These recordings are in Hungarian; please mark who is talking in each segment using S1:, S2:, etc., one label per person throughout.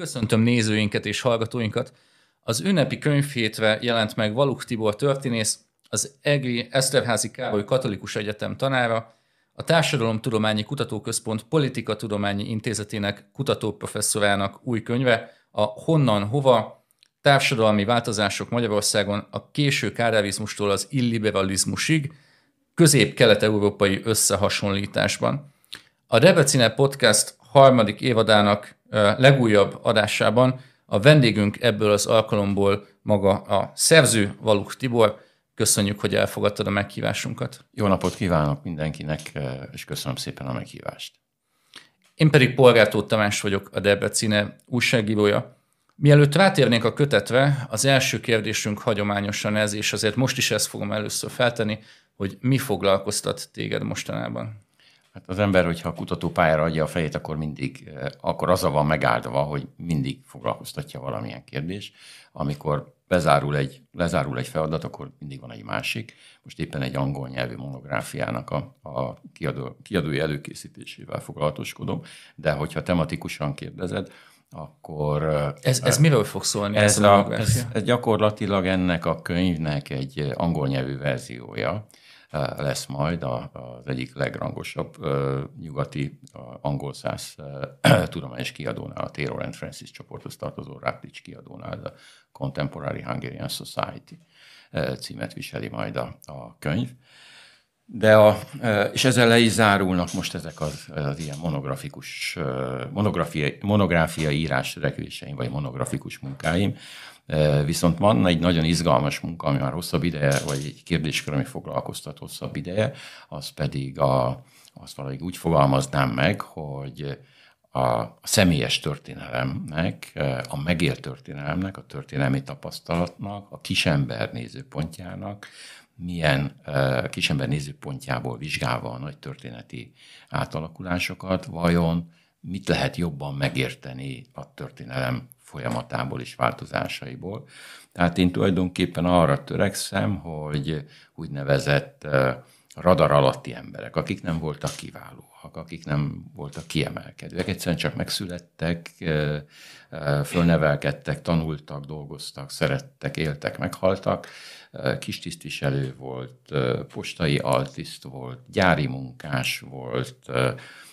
S1: Köszöntöm nézőinket és hallgatóinkat. Az ünnepi könyvhétre jelent meg Valuk Tibor történész, az EGRI Eszterházi Károly Katolikus Egyetem tanára, a Társadalomtudományi Kutatóközpont Politika Tudományi Intézetének kutatóprofesszorának új könyve, a Honnan Hova, Társadalmi Változások Magyarországon a késő kárávizmustól az illiberalizmusig, közép-kelet-európai összehasonlításban. A Debrecine Podcast harmadik évadának legújabb adásában a vendégünk ebből az alkalomból maga a szerző, Valuk Tibor. Köszönjük, hogy elfogadtad a meghívásunkat.
S2: Jó napot kívánok mindenkinek, és köszönöm szépen a meghívást.
S1: Én pedig Polgártó Tamás vagyok, a Debrecine újságírója. Mielőtt rátérnénk a kötetre, az első kérdésünk hagyományosan ez, és azért most is ezt fogom először feltenni, hogy mi foglalkoztat téged mostanában?
S2: Hát az ember, hogyha a kutatópályára adja a fejét, akkor mindig, eh, akkor az van megáldva, hogy mindig foglalkoztatja valamilyen kérdés. Amikor bezárul egy, lezárul egy feladat, akkor mindig van egy másik. Most éppen egy angol nyelvű monográfiának a, a kiadó, kiadói előkészítésével foglalatoskodom, de hogyha tematikusan kérdezed, akkor...
S1: Eh, ez, ez miről fog szólni?
S2: Ez, ez, a, ez, ez gyakorlatilag ennek a könyvnek egy angol nyelvű verziója, lesz majd az egyik legrangosabb nyugati angol száz tudományos kiadónál, a Taylor and Francis csoporthoz tartozó Routledge kiadónál, a Contemporary Hungarian Society címet viseli majd a, a könyv. De a, és ezzel le is zárulnak most ezek az, az ilyen monografikus, monográfiai, monográfiai írás törekvéseim, vagy monografikus munkáim, Viszont van egy nagyon izgalmas munka, ami már hosszabb ideje, vagy egy kérdéskör, ami foglalkoztat hosszabb ideje, az pedig a, azt valahogy úgy fogalmaznám meg, hogy a személyes történelemnek, a megélt történelemnek, a történelmi tapasztalatnak, a kisember nézőpontjának, milyen kisember nézőpontjából vizsgálva a nagy történeti átalakulásokat, vajon mit lehet jobban megérteni a történelem folyamatából és változásaiból. Tehát én tulajdonképpen arra törekszem, hogy úgynevezett radar alatti emberek, akik nem voltak kiválóak, akik nem voltak kiemelkedőek, egyszerűen csak megszülettek, fölnevelkedtek, tanultak, dolgoztak, szerettek, éltek, meghaltak, kis tisztviselő volt, postai altiszt volt, gyári munkás volt,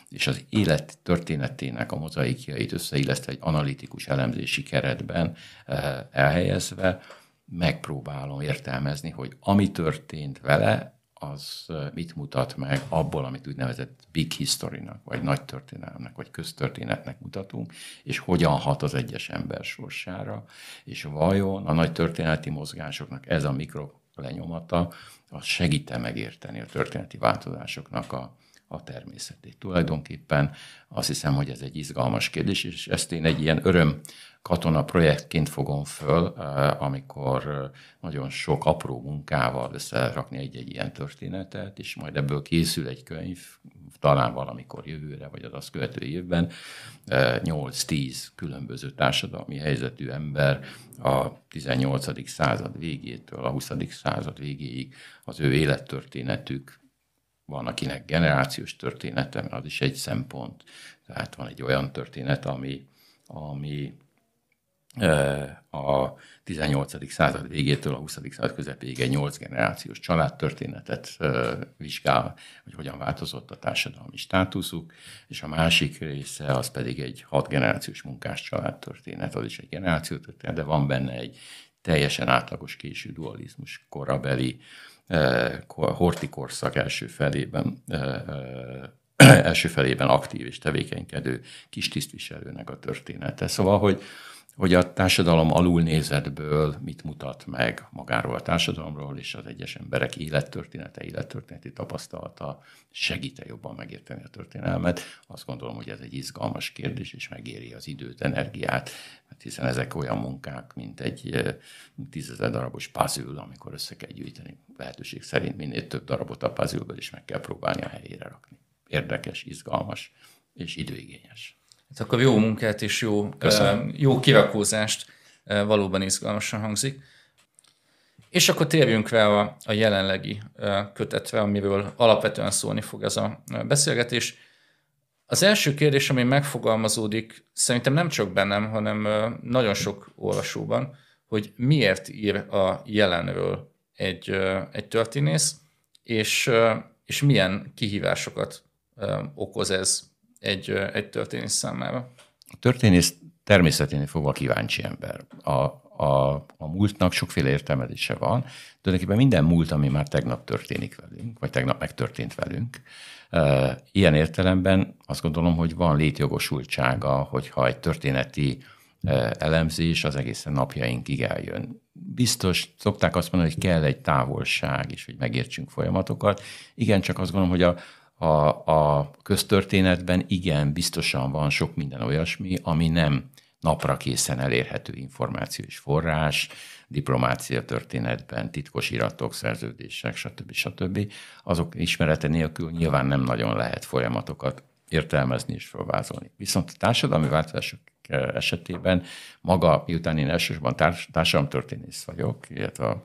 S2: és az élet történetének a mozaikjait összeillesztve egy analitikus elemzési keretben elhelyezve, megpróbálom értelmezni, hogy ami történt vele, az mit mutat meg abból, amit úgynevezett big history-nak, vagy nagy történelmnek, vagy köztörténetnek mutatunk, és hogyan hat az egyes ember sorsára, és vajon a nagy történeti mozgásoknak ez a mikro lenyomata, az segít megérteni a történeti változásoknak a, a természetét. Tulajdonképpen azt hiszem, hogy ez egy izgalmas kérdés, és ezt én egy ilyen öröm katona projektként fogom föl, eh, amikor eh, nagyon sok apró munkával összerakni egy-egy ilyen történetet, és majd ebből készül egy könyv, talán valamikor jövőre, vagy az azt követő évben, 8-10 eh, különböző társadalmi helyzetű ember a 18. század végétől a 20. század végéig az ő élettörténetük van, akinek generációs története, mert az is egy szempont. Tehát van egy olyan történet, ami, ami a 18. század végétől a 20. század közepéig egy 8 generációs családtörténetet vizsgál, hogy hogyan változott a társadalmi státuszuk, és a másik része az pedig egy 6 generációs munkás családtörténet, az is egy generációtörténet, de van benne egy teljesen átlagos késő dualizmus korabeli hortikorszak első felében első felében aktív és tevékenykedő kis tisztviselőnek a története. Szóval, hogy hogy a társadalom alulnézetből mit mutat meg magáról a társadalomról, és az egyes emberek élettörténete, élettörténeti tapasztalata segít jobban megérteni a történelmet. Azt gondolom, hogy ez egy izgalmas kérdés, és megéri az időt, energiát, mert hiszen ezek olyan munkák, mint egy tízezer darabos puzzle, amikor össze kell gyűjteni lehetőség szerint minél több darabot a puzzle is meg kell próbálni a helyére rakni. Érdekes, izgalmas és időigényes.
S1: Hát akkor jó munkát és jó, Köszönöm. jó kirakózást, valóban izgalmasan hangzik. És akkor térjünk rá a, a jelenlegi kötetre, amiről alapvetően szólni fog ez a beszélgetés. Az első kérdés, ami megfogalmazódik, szerintem nem csak bennem, hanem nagyon sok olvasóban, hogy miért ír a jelenről egy, egy történész, és, és milyen kihívásokat okoz ez egy, egy történész számára.
S2: A történész természeténél fogva kíváncsi ember. A, a, a múltnak sokféle értelmezése van. Tulajdonképpen minden múlt, ami már tegnap történik velünk, vagy tegnap megtörtént velünk, ilyen értelemben azt gondolom, hogy van létjogosultsága, hogyha egy történeti elemzés az egészen napjainkig eljön. Biztos szokták azt mondani, hogy kell egy távolság is, hogy megértsünk folyamatokat. Igen, csak azt gondolom, hogy a, a, a köztörténetben igen, biztosan van sok minden olyasmi, ami nem napra készen elérhető információs forrás, diplomácia történetben, titkos iratok, szerződések, stb. stb. Azok ismerete nélkül nyilván nem nagyon lehet folyamatokat értelmezni és felvázolni. Viszont a társadalmi változások esetében maga, miután én elsősorban társ, társadalomtörténész vagyok, illetve a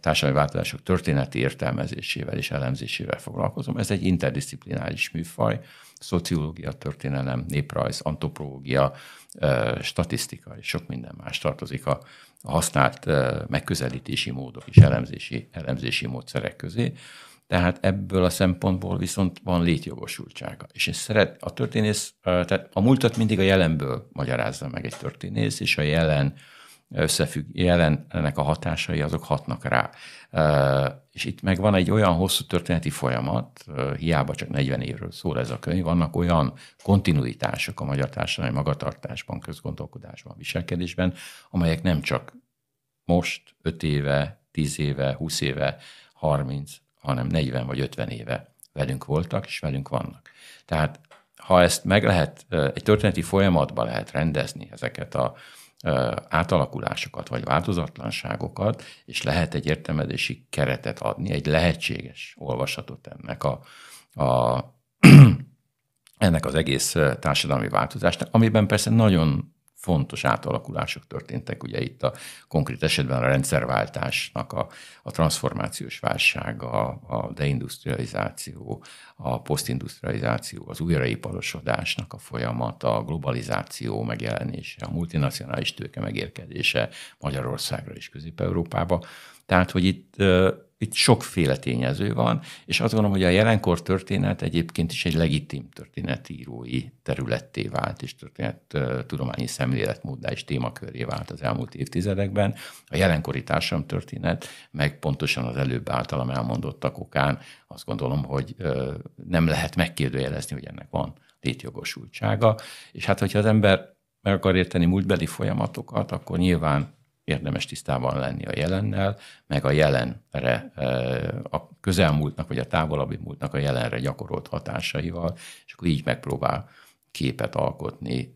S2: társadalmi változások történeti értelmezésével és elemzésével foglalkozom, ez egy interdisziplináris műfaj, szociológia, történelem, néprajz, antropológia, statisztika és sok minden más tartozik a használt megközelítési módok és elemzési, elemzési módszerek közé. Tehát ebből a szempontból viszont van létjogosultsága. És én szeret, a történész, tehát a múltat mindig a jelenből magyarázza meg egy történész, és a jelen összefügg, jelennek a hatásai azok hatnak rá. És itt meg van egy olyan hosszú történeti folyamat, hiába csak 40 évről szól ez a könyv, vannak olyan kontinuitások a magyar társadalmi magatartásban, közgondolkodásban, viselkedésben, amelyek nem csak most, 5 éve, 10 éve, 20 éve, 30, hanem 40 vagy 50 éve velünk voltak, és velünk vannak. Tehát ha ezt meg lehet, egy történeti folyamatban lehet rendezni ezeket a átalakulásokat vagy változatlanságokat, és lehet egy értelmezési keretet adni, egy lehetséges olvasatot ennek a, a ennek az egész társadalmi változásnak, amiben persze nagyon fontos átalakulások történtek, ugye itt a konkrét esetben a rendszerváltásnak a, a transformációs válság, a, a deindustrializáció, a posztindustrializáció, az újraiparosodásnak a folyamata, a globalizáció megjelenése, a multinacionális tőke megérkezése Magyarországra és Közép-Európába. Tehát, hogy itt itt sokféle tényező van, és azt gondolom, hogy a jelenkor történet egyébként is egy legitim történetírói területté vált, és történet tudományi szemléletmóddá és témaköré vált az elmúlt évtizedekben. A jelenkori történet, meg pontosan az előbb általam elmondottak okán azt gondolom, hogy nem lehet megkérdőjelezni, hogy ennek van létjogosultsága. És hát, hogyha az ember meg akar érteni múltbeli folyamatokat, akkor nyilván érdemes tisztában lenni a jelennel, meg a jelenre, a közelmúltnak vagy a távolabbi múltnak a jelenre gyakorolt hatásaival, és akkor így megpróbál képet alkotni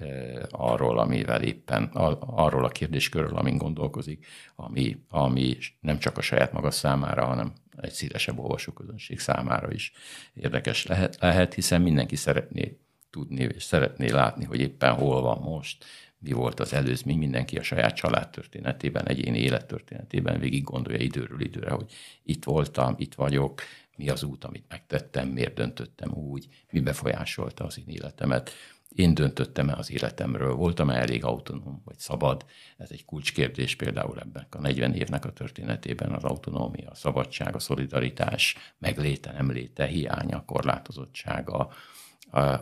S2: arról, amivel éppen, arról a kérdéskörről, amin gondolkozik, ami, ami nem csak a saját maga számára, hanem egy szélesebb olvasóközönség számára is érdekes lehet, lehet, hiszen mindenki szeretné tudni, és szeretné látni, hogy éppen hol van most, mi volt az előzmény, mindenki a saját családtörténetében, egyéni élettörténetében végig gondolja időről időre, hogy itt voltam, itt vagyok, mi az út, amit megtettem, miért döntöttem úgy, mi befolyásolta az én életemet. Én döntöttem-e az életemről, voltam-e elég autonóm vagy szabad? Ez egy kulcskérdés például ebben a 40 évnek a történetében az autonómia, a szabadság, a szolidaritás, megléte, nem léte, hiánya, korlátozottsága,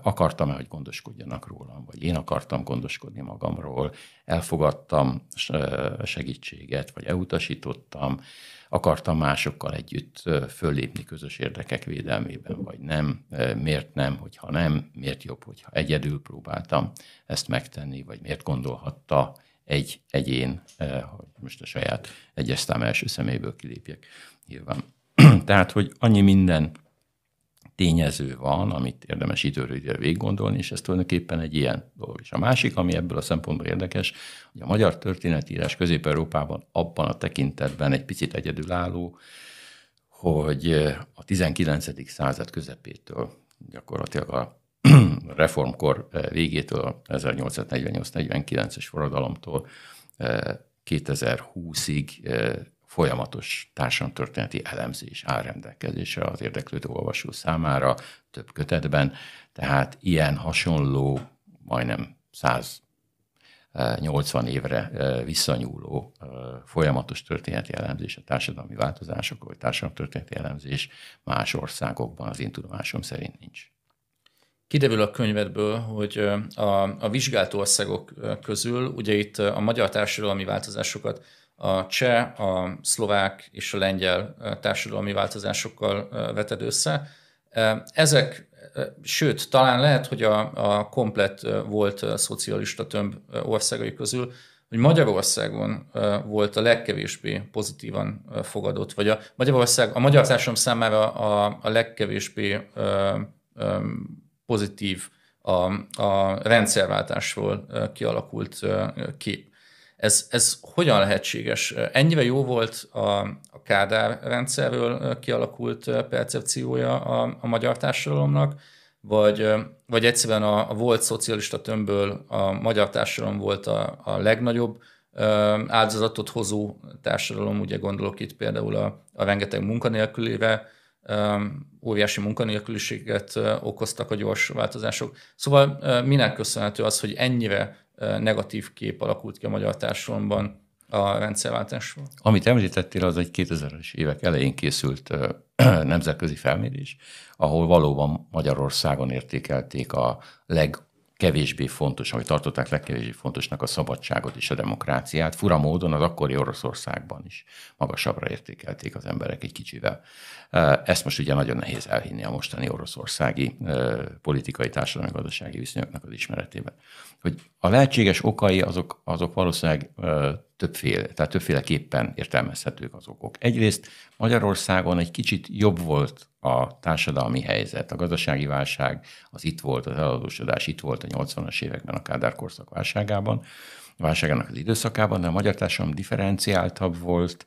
S2: akartam-e, hogy gondoskodjanak rólam, vagy én akartam gondoskodni magamról, elfogadtam segítséget, vagy elutasítottam, akartam másokkal együtt föllépni közös érdekek védelmében, vagy nem, miért nem, hogyha nem, miért jobb, hogyha egyedül próbáltam ezt megtenni, vagy miért gondolhatta egy egyén, hogy most a saját egyes szám első szeméből kilépjek nyilván. Tehát, hogy annyi minden tényező van, amit érdemes időről időre végig gondolni, és ez tulajdonképpen egy ilyen dolog. És a másik, ami ebből a szempontból érdekes, hogy a magyar történetírás Közép-Európában abban a tekintetben egy picit egyedülálló, hogy a 19. század közepétől gyakorlatilag a reformkor végétől, 1848-49-es forradalomtól 2020-ig folyamatos társadalomtörténeti elemzés áll rendelkezésre az érdeklődő olvasó számára több kötetben. Tehát ilyen hasonló, majdnem 180 évre visszanyúló folyamatos történeti elemzés, a társadalmi változások, vagy társadalmi történeti elemzés más országokban az én tudomásom szerint nincs.
S1: Kiderül a könyvedből, hogy a, a vizsgált országok közül, ugye itt a magyar társadalmi változásokat a cseh, a szlovák és a lengyel társadalmi változásokkal veted össze. Ezek, sőt, talán lehet, hogy a, a komplet volt szocialista tömb országai közül, hogy Magyarországon volt a legkevésbé pozitívan fogadott, vagy a Magyarország, a magyar társadalom számára a, a legkevésbé pozitív a, a rendszerváltásról kialakult kép. Ez, ez hogyan lehetséges? Ennyire jó volt a, a Kádár rendszerről kialakult percepciója a, a magyar társadalomnak, vagy, vagy egyszerűen a, a volt szocialista tömbből a magyar társadalom volt a, a legnagyobb áldozatot hozó társadalom, ugye gondolok itt például a, a rengeteg munkanélkülére, óriási munkanélküliséget okoztak a gyors változások. Szóval minek köszönhető az, hogy ennyire negatív kép alakult ki a magyar társadalomban a rendszerváltásról?
S2: Amit említettél, az egy 2000-es évek elején készült nemzetközi felmérés, ahol valóban Magyarországon értékelték a leg kevésbé fontos, ahogy tartották legkevésbé fontosnak a szabadságot és a demokráciát. Fura módon az akkori Oroszországban is magasabbra értékelték az emberek egy kicsivel. Ezt most ugye nagyon nehéz elhinni a mostani oroszországi politikai, társadalmi, gazdasági viszonyoknak az ismeretében. Hogy a lehetséges okai azok, azok valószínűleg többféle, tehát többféleképpen értelmezhetők az okok. Egyrészt Magyarországon egy kicsit jobb volt a társadalmi helyzet, a gazdasági válság az itt volt, az eladósodás itt volt a 80-as években a Kádár korszak válságában, válságának az időszakában, de a magyar társadalom differenciáltabb volt,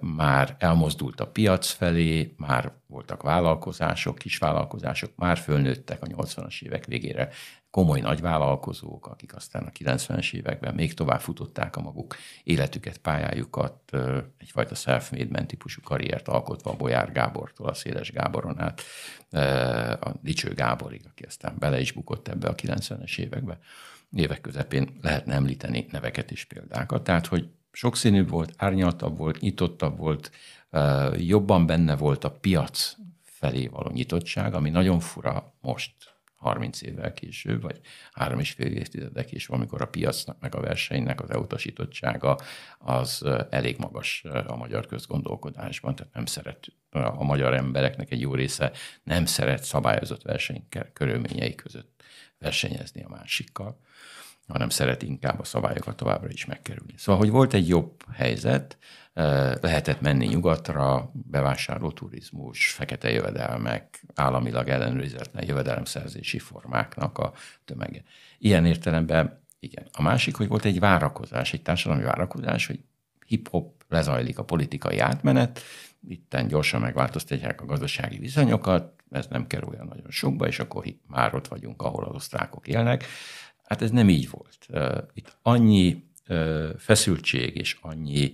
S2: már elmozdult a piac felé, már voltak vállalkozások, kis vállalkozások, már fölnőttek a 80-as évek végére komoly nagyvállalkozók, akik aztán a 90-es években még tovább futották a maguk életüket, pályájukat, egyfajta self-made típusú karriert alkotva Bolyár Gábortól a Széles Gáboron át a Dicső Gáborig, aki aztán bele is bukott ebbe a 90-es évekbe. Évek közepén lehetne említeni neveket és példákat. Tehát, hogy sokszínűbb volt, árnyaltabb volt, nyitottabb volt, jobban benne volt a piac felé való nyitottság, ami nagyon fura most 30 évvel később, vagy három és fél évtizedek is, amikor a piacnak meg a versenynek az elutasítottsága az elég magas a magyar közgondolkodásban, tehát nem szeret, a magyar embereknek egy jó része nem szeret szabályozott verseny körülményei között versenyezni a másikkal, hanem szeret inkább a szabályokat továbbra is megkerülni. Szóval, hogy volt egy jobb helyzet, lehetett menni nyugatra, bevásárló turizmus, fekete jövedelmek, államilag ellenőrizetlen jövedelemszerzési formáknak a tömege. Ilyen értelemben igen. A másik, hogy volt egy várakozás, egy társadalmi várakozás, hogy hip-hop lezajlik a politikai átmenet, itten gyorsan megváltoztatják a gazdasági viszonyokat, ez nem kerül olyan nagyon sokba, és akkor már ott vagyunk, ahol az osztrákok élnek. Hát ez nem így volt. Itt annyi feszültség és annyi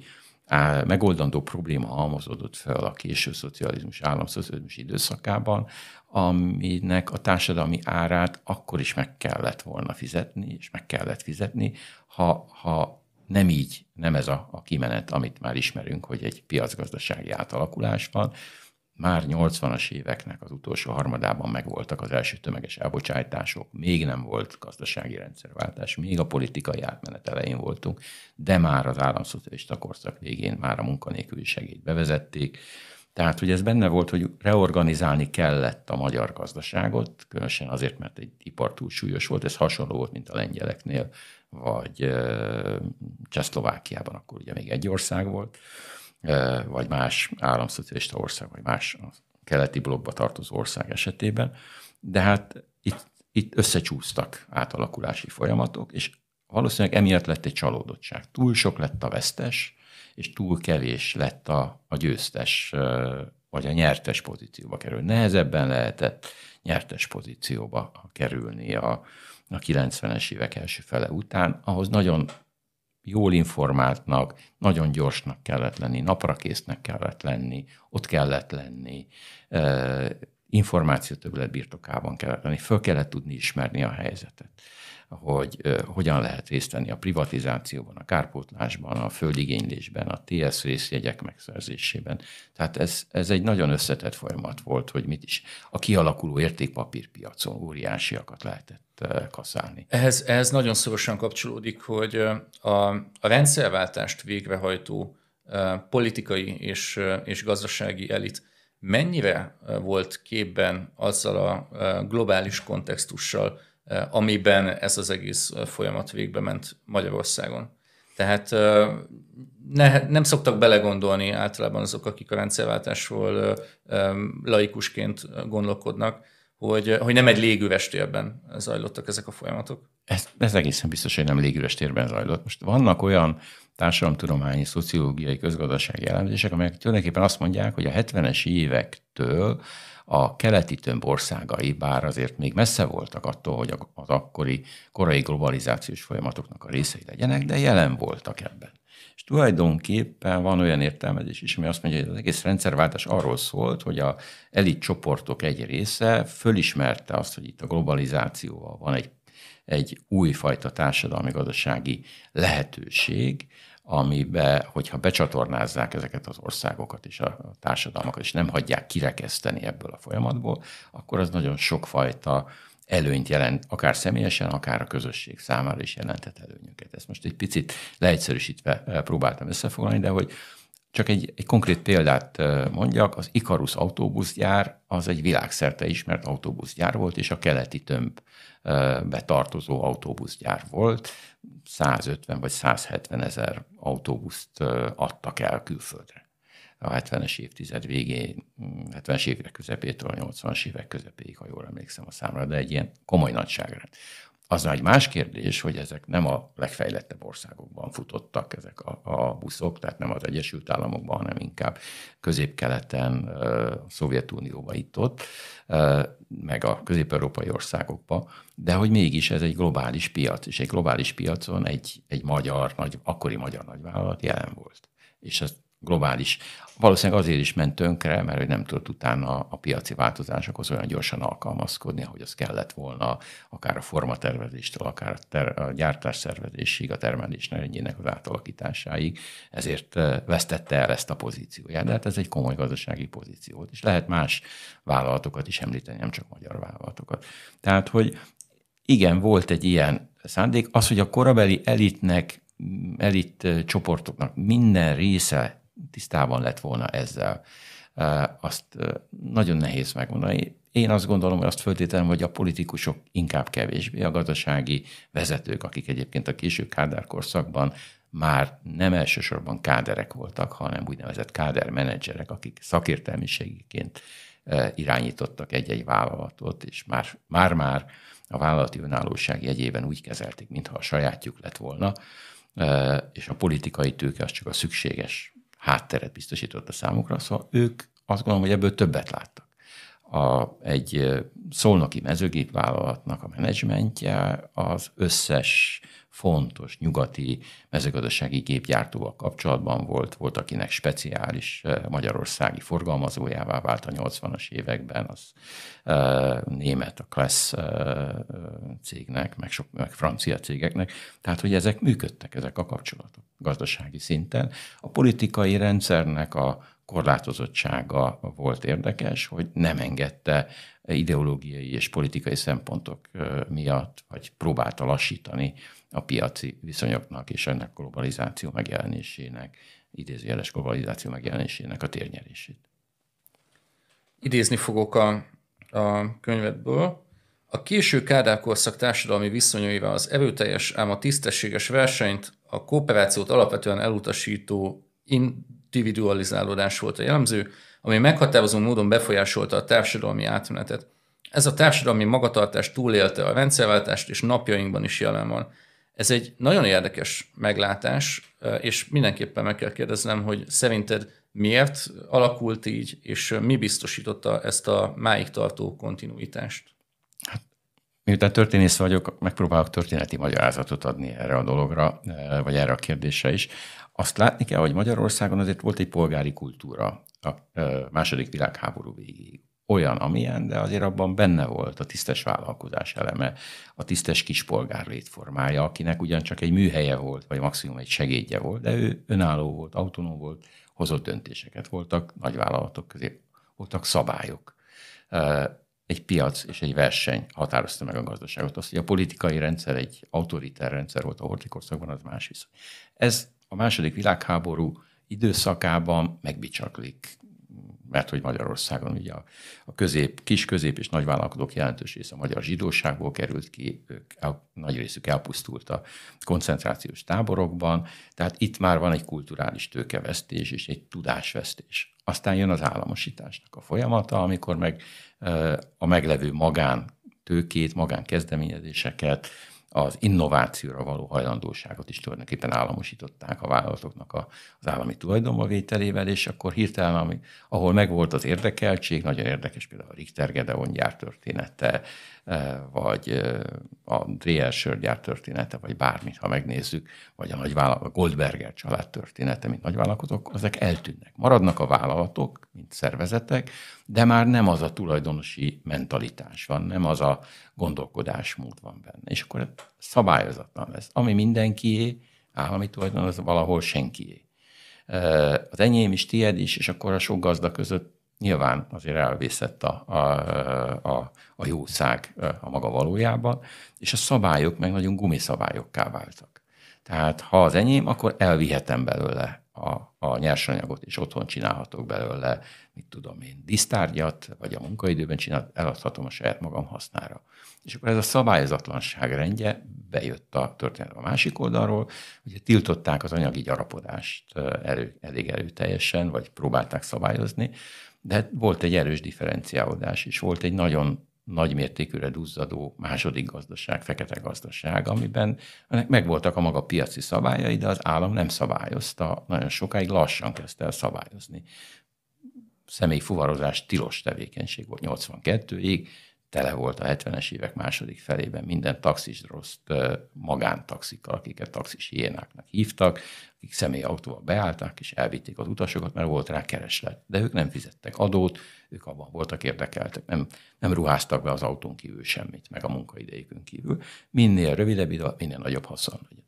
S2: megoldandó probléma halmozódott fel a késő szocializmus, államszocializmus időszakában, aminek a társadalmi árát akkor is meg kellett volna fizetni, és meg kellett fizetni, ha, ha nem így, nem ez a, a kimenet, amit már ismerünk, hogy egy piacgazdasági átalakulás van, már 80-as éveknek az utolsó harmadában megvoltak az első tömeges elbocsátások, még nem volt gazdasági rendszerváltás, még a politikai átmenet elején voltunk, de már az államszocialista korszak végén már a munkanélküli segélyt bevezették. Tehát, hogy ez benne volt, hogy reorganizálni kellett a magyar gazdaságot, különösen azért, mert egy ipar túl súlyos volt, ez hasonló volt, mint a lengyeleknél, vagy Csehszlovákiában, akkor ugye még egy ország volt vagy más államszocialista ország, vagy más keleti blokkba tartozó ország esetében, de hát itt, itt összecsúsztak átalakulási folyamatok, és valószínűleg emiatt lett egy csalódottság. Túl sok lett a vesztes, és túl kevés lett a, a győztes, vagy a nyertes pozícióba kerül. Nehezebben lehetett nyertes pozícióba kerülni a, a 90-es évek első fele után, ahhoz nagyon jól informáltnak, nagyon gyorsnak kellett lenni, naprakésznek kellett lenni, ott kellett lenni, információ többlet birtokában kellett lenni, föl kellett tudni ismerni a helyzetet hogy hogyan lehet részt venni a privatizációban, a kárpótlásban, a földigénylésben, a TS részjegyek megszerzésében. Tehát ez, ez egy nagyon összetett folyamat volt, hogy mit is. A kialakuló értékpapírpiacon óriásiakat lehetett kaszálni.
S1: Ehhez, ehhez nagyon szorosan kapcsolódik, hogy a, a rendszerváltást végrehajtó politikai és, és gazdasági elit mennyire volt képben azzal a globális kontextussal, amiben ez az egész eh, folyamat végbe ment Magyarországon. Tehát eh, ne, nem szoktak belegondolni általában azok, akik a rendszerváltásról laikusként gondolkodnak, hogy, hogy nem egy légüres térben zajlottak ezek a folyamatok.
S2: Ez, ez egészen biztos, hogy nem légüres térben zajlott. Most vannak olyan társadalomtudományi, szociológiai, közgazdasági elemzések, amelyek tulajdonképpen azt mondják, hogy a 70-es évektől a keleti tömb országai, bár azért még messze voltak attól, hogy az akkori korai globalizációs folyamatoknak a részei legyenek, de jelen voltak ebben. És tulajdonképpen van olyan értelmezés is, ami azt mondja, hogy az egész rendszerváltás arról szólt, hogy a elit csoportok egy része fölismerte azt, hogy itt a globalizációval van egy, egy újfajta társadalmi-gazdasági lehetőség, amibe, hogyha becsatornázzák ezeket az országokat és a társadalmakat, és nem hagyják kirekeszteni ebből a folyamatból, akkor az nagyon sokfajta előnyt jelent, akár személyesen, akár a közösség számára is jelentett előnyöket. Ezt most egy picit leegyszerűsítve eh, próbáltam összefoglalni, de hogy csak egy, egy konkrét példát eh, mondjak, az Ikarus autóbuszgyár az egy világszerte ismert autóbuszgyár volt, és a keleti tömb betartozó autóbuszgyár volt. 150 vagy 170 ezer autóbuszt adtak el külföldre. A 70-es évtized végén, 70-es évek közepétől a 80-as évek közepéig, ha jól emlékszem a számra, de egy ilyen komoly nagyságrend. Az egy más kérdés, hogy ezek nem a legfejlettebb országokban futottak ezek a, a buszok, tehát nem az Egyesült Államokban, hanem inkább közép-keleten, a Szovjetunióban itt-ott, meg a közép-európai országokban, de hogy mégis ez egy globális piac, és egy globális piacon egy, egy magyar, nagy, akkori magyar nagyvállalat jelen volt. És ez globális. Valószínűleg azért is ment tönkre, mert hogy nem tudott utána a piaci változásokhoz olyan gyorsan alkalmazkodni, ahogy az kellett volna, akár a formatervezéstől, akár a, ter- a gyártás szervezésig, a termelés rendjének az átalakításáig, ezért eh, vesztette el ezt a pozícióját. De hát ez egy komoly gazdasági pozíció volt, és lehet más vállalatokat is említeni, nem csak magyar vállalatokat. Tehát, hogy igen, volt egy ilyen szándék, az, hogy a korabeli elitnek elit eh, csoportoknak minden része tisztában lett volna ezzel. Azt nagyon nehéz megmondani. Én azt gondolom, hogy azt föltételem, hogy a politikusok inkább kevésbé, a gazdasági vezetők, akik egyébként a késő kádárkorszakban már nem elsősorban káderek voltak, hanem úgynevezett kádermenedzserek, akik szakértelmiségiként irányítottak egy-egy vállalatot, és már-már a vállalati önállóság jegyében úgy kezelték, mintha a sajátjuk lett volna, és a politikai tőke az csak a szükséges hátteret biztosított a számukra, szóval ők azt gondolom, hogy ebből többet láttak. A, egy szolnoki mezőgépvállalatnak a menedzsmentje az összes fontos nyugati mezőgazdasági gépgyártóval kapcsolatban volt, volt akinek speciális magyarországi forgalmazójává vált a 80-as években, az német, a Klesz cégnek, meg, sok, meg francia cégeknek, tehát hogy ezek működtek, ezek a kapcsolatok gazdasági szinten. A politikai rendszernek a korlátozottsága volt érdekes, hogy nem engedte ideológiai és politikai szempontok miatt, vagy próbálta lassítani a piaci viszonyoknak és ennek globalizáció megjelenésének, idézőjeles globalizáció megjelenésének a térnyerését.
S1: Idézni fogok a, a könyvedből. A késő Kádár korszak társadalmi viszonyaival az erőteljes, ám a tisztességes versenyt, a kooperációt alapvetően elutasító individualizálódás volt a jellemző, ami meghatározó módon befolyásolta a társadalmi átmenetet. Ez a társadalmi magatartás túlélte a rendszerváltást, és napjainkban is jelen van. Ez egy nagyon érdekes meglátás, és mindenképpen meg kell kérdeznem, hogy szerinted miért alakult így, és mi biztosította ezt a máig tartó kontinuitást?
S2: Miután történész vagyok, megpróbálok történeti magyarázatot adni erre a dologra, vagy erre a kérdésre is. Azt látni kell, hogy Magyarországon azért volt egy polgári kultúra a második világháború végéig. olyan, amilyen, de azért abban benne volt a tisztes vállalkozás eleme, a tisztes kispolgár létformája, akinek ugyancsak egy műhelye volt, vagy maximum egy segédje volt, de ő önálló volt, autonóm volt, hozott döntéseket. Voltak nagyvállalatok közé, voltak szabályok. Egy piac és egy verseny határozta meg a gazdaságot. Azt, hogy a politikai rendszer egy autoritár rendszer volt a hortikorszakban, az más viszony. Ez a második világháború időszakában megbicsaklik mert hogy Magyarországon ugye a, közép, kis közép és nagy vállalkozók jelentős része a magyar zsidóságból került ki, ők el, nagy részük elpusztult a koncentrációs táborokban, tehát itt már van egy kulturális tőkevesztés és egy tudásvesztés. Aztán jön az államosításnak a folyamata, amikor meg a meglevő magán tőkét, magán kezdeményezéseket, az innovációra való hajlandóságot is tulajdonképpen államosították a vállalatoknak a, az állami tulajdonba vételével, és akkor hirtelen, ami, ahol megvolt az érdekeltség, nagyon érdekes például a Richter Gedeon gyár története, Eh, vagy eh, a Dreher sörgyár története, vagy bármit, ha megnézzük, vagy a, nagy a Goldberger család története, mint nagyvállalkozók, ezek eltűnnek. Maradnak a vállalatok, mint szervezetek, de már nem az a tulajdonosi mentalitás van, nem az a gondolkodásmód van benne. És akkor szabályozatlan lesz. Ami mindenkié, állami tulajdon, az valahol senkié. Az enyém is, tied is, és akkor a sok gazda között nyilván azért elvészett a, a, a, a jószág a maga valójában, és a szabályok meg nagyon gumiszabályokká váltak. Tehát ha az enyém, akkor elvihetem belőle a, a nyersanyagot, és otthon csinálhatok belőle, mit tudom én, disztárgyat, vagy a munkaidőben csinál, eladhatom a saját magam hasznára. És akkor ez a szabályozatlanság rendje bejött a történet a másik oldalról, hogy tiltották az anyagi gyarapodást erő, elég erőteljesen, vagy próbálták szabályozni, de volt egy erős differenciálódás is, volt egy nagyon nagy mértékűre duzzadó második gazdaság, fekete gazdaság, amiben megvoltak a maga piaci szabályai, de az állam nem szabályozta, nagyon sokáig lassan kezdte el szabályozni. Személy fuvarozás tilos tevékenység volt 82-ig, tele volt a 70-es évek második felében minden taxis rossz magántaxikkal, akiket taxis hiénáknak hívtak, akik személyautóval beálltak, és elvitték az utasokat, mert volt rá kereslet. De ők nem fizettek adót, ők abban voltak érdekeltek, nem, nem ruháztak be az autón kívül semmit, meg a munkaidejükön kívül. Minél rövidebb idő, minél nagyobb haszon legyen.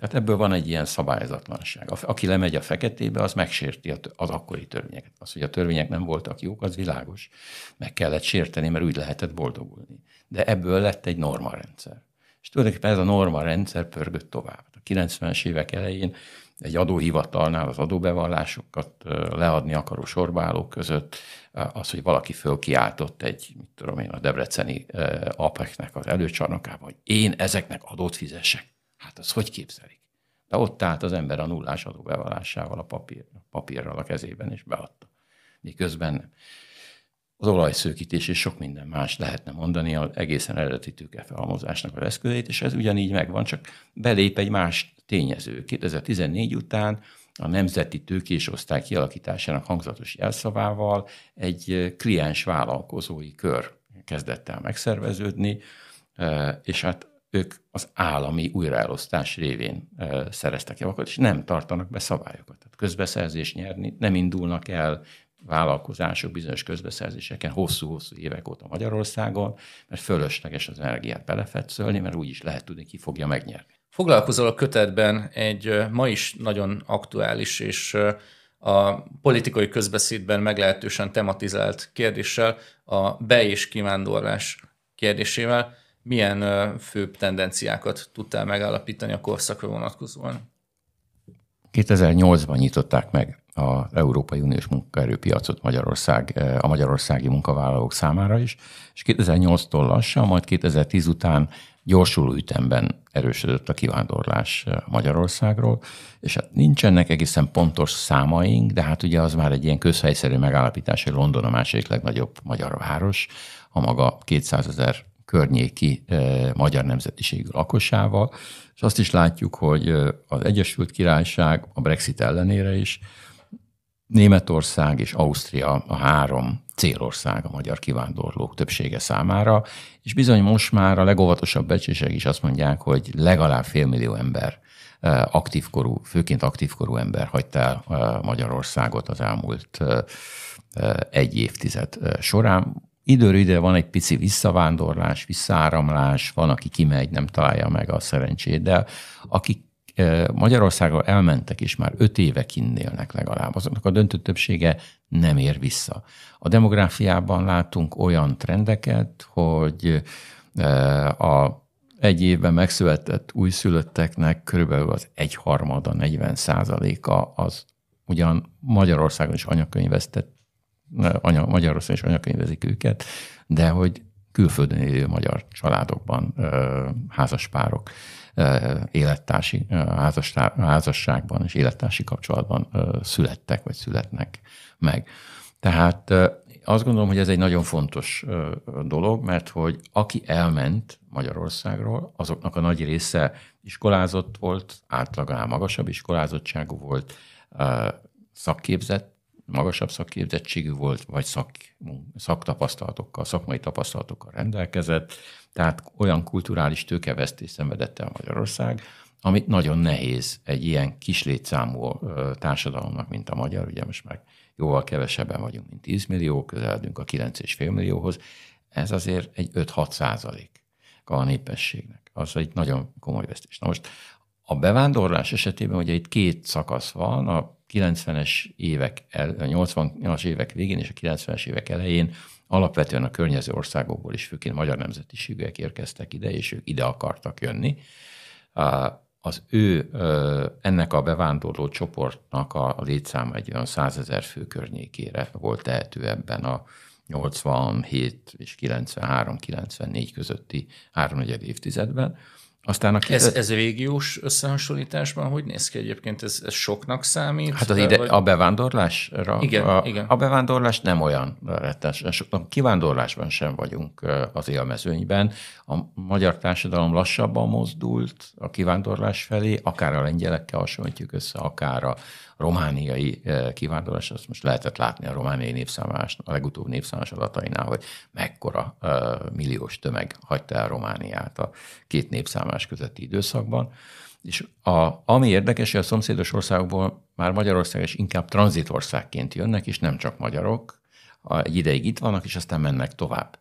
S2: Tehát ebből van egy ilyen szabályozatlanság. Aki lemegy a feketébe, az megsérti az akkori törvényeket. Az, hogy a törvények nem voltak jók, az világos. Meg kellett sérteni, mert úgy lehetett boldogulni. De ebből lett egy normarendszer. És tulajdonképpen ez a norma rendszer pörgött tovább. A 90-es évek elején egy adóhivatalnál az adóbevallásokat leadni akaró sorbálók között, az, hogy valaki fölkiáltott egy, mit tudom én, a debreceni apeknek az előcsarnokában, hogy én ezeknek adót fizessek. Hát az hogy képzelik? De ott állt az ember a nullás adóbevallásával, a papír, papírral a kezében, és beadta. Miközben nem. Az olajszőkítés és sok minden más lehetne mondani az egészen eredeti tőkefelhalmozásnak az eszközét, és ez ugyanígy megvan, csak belép egy más tényező. 2014 után a nemzeti tőkésosztály kialakításának hangzatos jelszavával egy kliens vállalkozói kör kezdett el megszerveződni, és hát ők az állami újraelosztás révén szereztek javakat, és nem tartanak be szabályokat. Tehát közbeszerzés nyerni, nem indulnak el vállalkozások bizonyos közbeszerzéseken hosszú-hosszú évek óta Magyarországon, mert fölösleges az energiát belefetszölni, mert úgy is lehet tudni, ki fogja megnyerni.
S1: Foglalkozol a kötetben egy ma is nagyon aktuális és a politikai közbeszédben meglehetősen tematizált kérdéssel, a be- és kivándorlás kérdésével milyen főbb tendenciákat tudtál megállapítani a korszakra vonatkozóan?
S2: 2008-ban nyitották meg az Európai Uniós munkaerőpiacot Magyarország, a magyarországi munkavállalók számára is, és 2008-tól lassan, majd 2010 után gyorsuló ütemben erősödött a kivándorlás Magyarországról, és hát nincsenek egészen pontos számaink, de hát ugye az már egy ilyen közhelyszerű megállapítás, hogy London a második legnagyobb magyar város, a maga 200 ezer környéki magyar nemzetiségű lakosával, és azt is látjuk, hogy az Egyesült Királyság a Brexit ellenére is Németország és Ausztria a három célország a magyar kivándorlók többsége számára, és bizony most már a legóvatosabb becsések is azt mondják, hogy legalább félmillió ember aktívkorú, főként aktívkorú ember hagyta Magyarországot az elmúlt egy évtized során. Időről ide van egy pici visszavándorlás, visszáramlás, van, aki kimegy, nem találja meg a szerencsét, de akik Magyarországról elmentek, és már öt éve kinnélnek legalább, azoknak a döntő többsége nem ér vissza. A demográfiában látunk olyan trendeket, hogy a egy évben megszületett újszülötteknek körülbelül az egyharmada, 40 százaléka az ugyan Magyarországon is anyakönyveztett, anya, Magyarországon is anyakönyvezik őket, de hogy külföldön élő magyar családokban házaspárok élettársi házasságban és élettársi kapcsolatban születtek, vagy születnek meg. Tehát azt gondolom, hogy ez egy nagyon fontos dolog, mert hogy aki elment Magyarországról, azoknak a nagy része iskolázott volt, átlagnál magasabb iskolázottságú volt, szakképzett, magasabb szakképzettségű volt, vagy szak, szaktapasztalatokkal, szakmai tapasztalatokkal rendelkezett, tehát olyan kulturális tőkevesztés szenvedett el Magyarország, amit nagyon nehéz egy ilyen kis létszámú társadalomnak, mint a magyar, ugye most már jóval kevesebben vagyunk, mint 10 millió, közeledünk a 9,5 millióhoz, ez azért egy 5-6 százalék a népességnek. Az egy nagyon komoly vesztés. Na most a bevándorlás esetében ugye itt két szakasz van, a 90-es évek, a 80-as évek végén és a 90-es évek elején alapvetően a környező országokból is, főként magyar nemzetiségűek érkeztek ide, és ők ide akartak jönni. Az ő, ennek a bevándorló csoportnak a létszáma egy olyan 100 ezer fő környékére volt tehető ebben a 87 és 93-94 közötti háromnegyed évtizedben.
S1: Aztán a ez, ez régiós összehasonlításban hogy néz ki egyébként? Ez, ez soknak számít?
S2: Hát az ide, vagy... a bevándorlásra?
S1: Igen,
S2: a,
S1: igen.
S2: A bevándorlás nem olyan rettenesen soknak. Kivándorlásban sem vagyunk az élmezőnyben. A magyar társadalom lassabban mozdult a kivándorlás felé, akár a lengyelekkel hasonlítjuk össze, akár a romániai kivándorlás, azt most lehetett látni a romániai népszámlás, a legutóbb népszámlás adatainál, hogy mekkora milliós tömeg hagyta el Romániát a két népszámlás közötti időszakban. És a, ami érdekes, hogy a szomszédos országokból már Magyarország is inkább tranzitországként jönnek, és nem csak magyarok, egy ideig itt vannak, és aztán mennek tovább.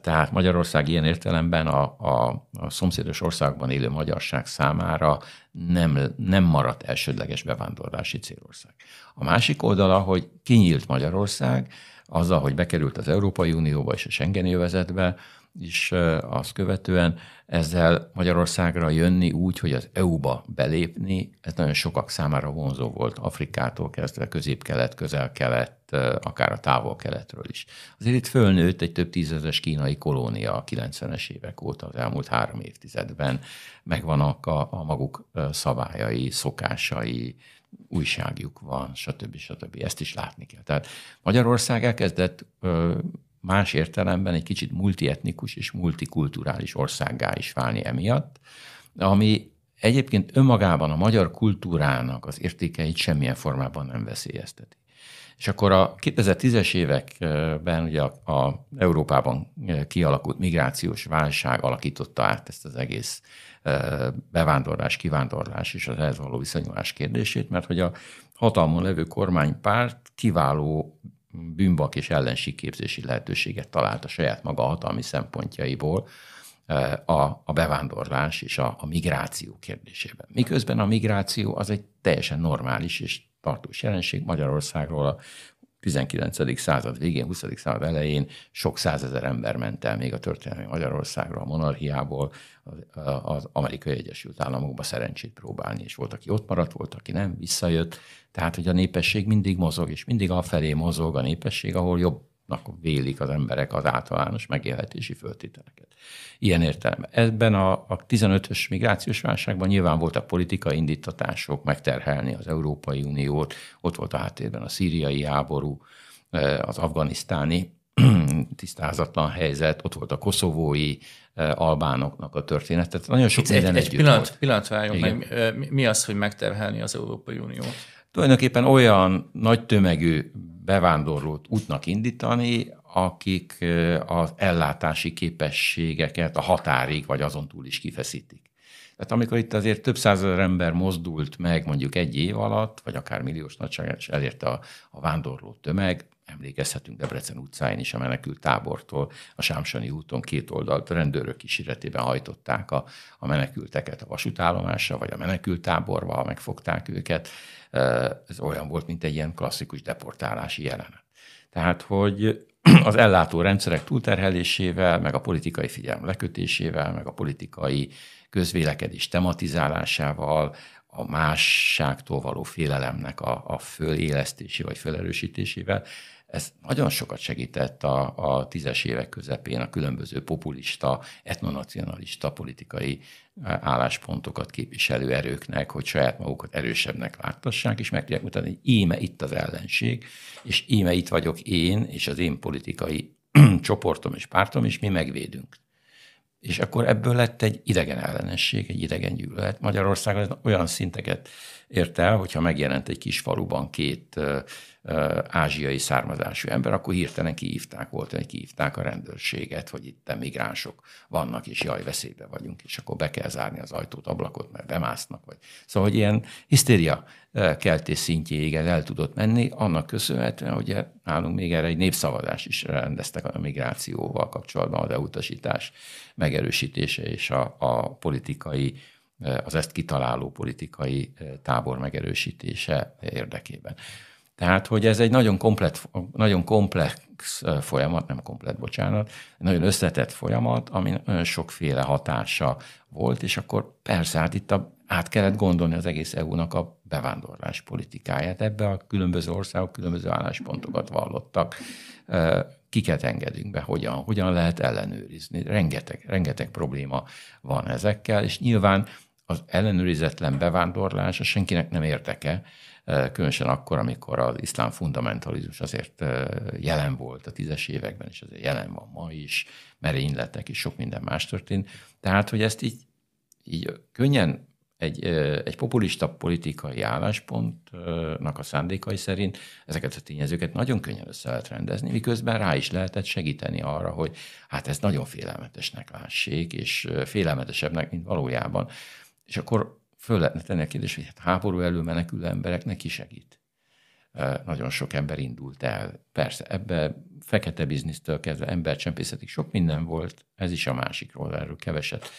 S2: Tehát Magyarország ilyen értelemben a, a, a szomszédos országban élő magyarság számára nem, nem maradt elsődleges bevándorlási célország. A másik oldala, hogy kinyílt Magyarország, azzal, hogy bekerült az Európai Unióba és a Schengeni övezetbe, és azt követően ezzel Magyarországra jönni úgy, hogy az EU-ba belépni, ez nagyon sokak számára vonzó volt, Afrikától kezdve közép-kelet, közel-kelet, akár a távol-keletről is. Azért itt fölnőtt egy több tízezes kínai kolónia a 90-es évek óta, az elmúlt három évtizedben, megvannak a, a maguk szabályai, szokásai, újságjuk van, stb. stb. Ezt is látni kell. Tehát Magyarország elkezdett más értelemben egy kicsit multietnikus és multikulturális országgá is válni emiatt, ami egyébként önmagában a magyar kultúrának az értékeit semmilyen formában nem veszélyezteti. És akkor a 2010-es években ugye a, a Európában kialakult migrációs válság alakította át ezt az egész bevándorlás, kivándorlás és az ehhez való viszonyulás kérdését, mert hogy a hatalmon levő kormánypárt kiváló bűnbak és ellenségképzési lehetőséget talált a saját maga hatalmi szempontjaiból a, a bevándorlás és a, a migráció kérdésében. Miközben a migráció az egy teljesen normális és tartós jelenség Magyarországról a 19. század végén, 20. század elején sok százezer ember ment el még a történelmi Magyarországról, a monarchiából, az Amerikai Egyesült Államokba szerencsét próbálni, és volt, aki ott maradt, volt, aki nem, visszajött. Tehát, hogy a népesség mindig mozog, és mindig afelé mozog a népesség, ahol jobbnak vélik az emberek az általános megélhetési föltételeket. Ilyen értelemben. Ebben a, a 15-ös migrációs válságban nyilván voltak politikai indítatások, megterhelni az Európai Uniót, ott volt a háttérben a szíriai háború, az afganisztáni tisztázatlan helyzet, ott volt a koszovói albánoknak a történet. Tehát nagyon sok
S1: minden egy, egy pillanat, volt. pillanat várjunk meg. Mi az, hogy megterhelni az Európai Uniót?
S2: Tulajdonképpen olyan nagy tömegű bevándorlót útnak indítani, akik az ellátási képességeket a határig vagy azon túl is kifeszítik. Tehát amikor itt azért több százezer ember mozdult meg mondjuk egy év alatt, vagy akár milliós nagyságát, és elérte a, a vándorló tömeg, emlékezhetünk Debrecen utcáin is a menekült tábortól, a Sámsani úton két oldalt rendőrök kíséretében hajtották a, a menekülteket a vasútállomásra, vagy a menekült táborba, megfogták őket. Ez olyan volt, mint egy ilyen klasszikus deportálási jelenet. Tehát, hogy az ellátó rendszerek túlterhelésével, meg a politikai figyelem lekötésével, meg a politikai közvélekedés tematizálásával, a másságtól való félelemnek a, a fölélesztési vagy felerősítésével ez nagyon sokat segített a, a tízes évek közepén a különböző populista, etnonacionalista politikai eh, álláspontokat képviselő erőknek, hogy saját magukat erősebbnek láttassák, és meg tudják mutatni, hogy íme itt az ellenség, és íme itt vagyok én, és az én politikai csoportom és pártom, és mi megvédünk. És akkor ebből lett egy idegen ellenesség, egy idegen gyűlölet. Magyarországon olyan szinteket ért el, hogyha megjelent egy kis faluban két ázsiai származású ember, akkor hirtelen kihívták, volt, hogy kihívták a rendőrséget, hogy itt migránsok vannak, és jaj, veszélybe vagyunk, és akkor be kell zárni az ajtót, ablakot, mert bemásznak. Vagy. Szóval, hogy ilyen hisztéria keltés szintjéig ez el tudott menni, annak köszönhetően, hogy nálunk még erre egy népszavazás is rendeztek a migrációval kapcsolatban, az utasítás megerősítése és a, a politikai az ezt kitaláló politikai tábor megerősítése érdekében. Tehát, hogy ez egy nagyon, komplet, nagyon komplex folyamat, nem komplet, bocsánat, nagyon összetett folyamat, ami nagyon sokféle hatása volt, és akkor persze, hát itt a, át kellett gondolni az egész EU-nak a bevándorlás politikáját. Ebbe a különböző országok különböző álláspontokat vallottak. Kiket engedünk be, hogyan, hogyan lehet ellenőrizni. Rengeteg, rengeteg probléma van ezekkel, és nyilván az ellenőrizetlen bevándorlás senkinek nem érdeke, különösen akkor, amikor az iszlám fundamentalizmus azért jelen volt a tízes években, és azért jelen van ma is, merényletek és sok minden más történt. Tehát, hogy ezt így, így könnyen egy, egy populista politikai álláspontnak a szándékai szerint ezeket a tényezőket nagyon könnyen össze lehet rendezni, miközben rá is lehetett segíteni arra, hogy hát ez nagyon félelmetesnek lássék, és félelmetesebbnek, mint valójában. És akkor föl lehetne tenni a kérdést, hogy hát háború elől menekülő embereknek ki segít. Nagyon sok ember indult el. Persze, ebbe fekete biznisztől kezdve embercsempészetig sok minden volt, ez is a másikról, erről keveset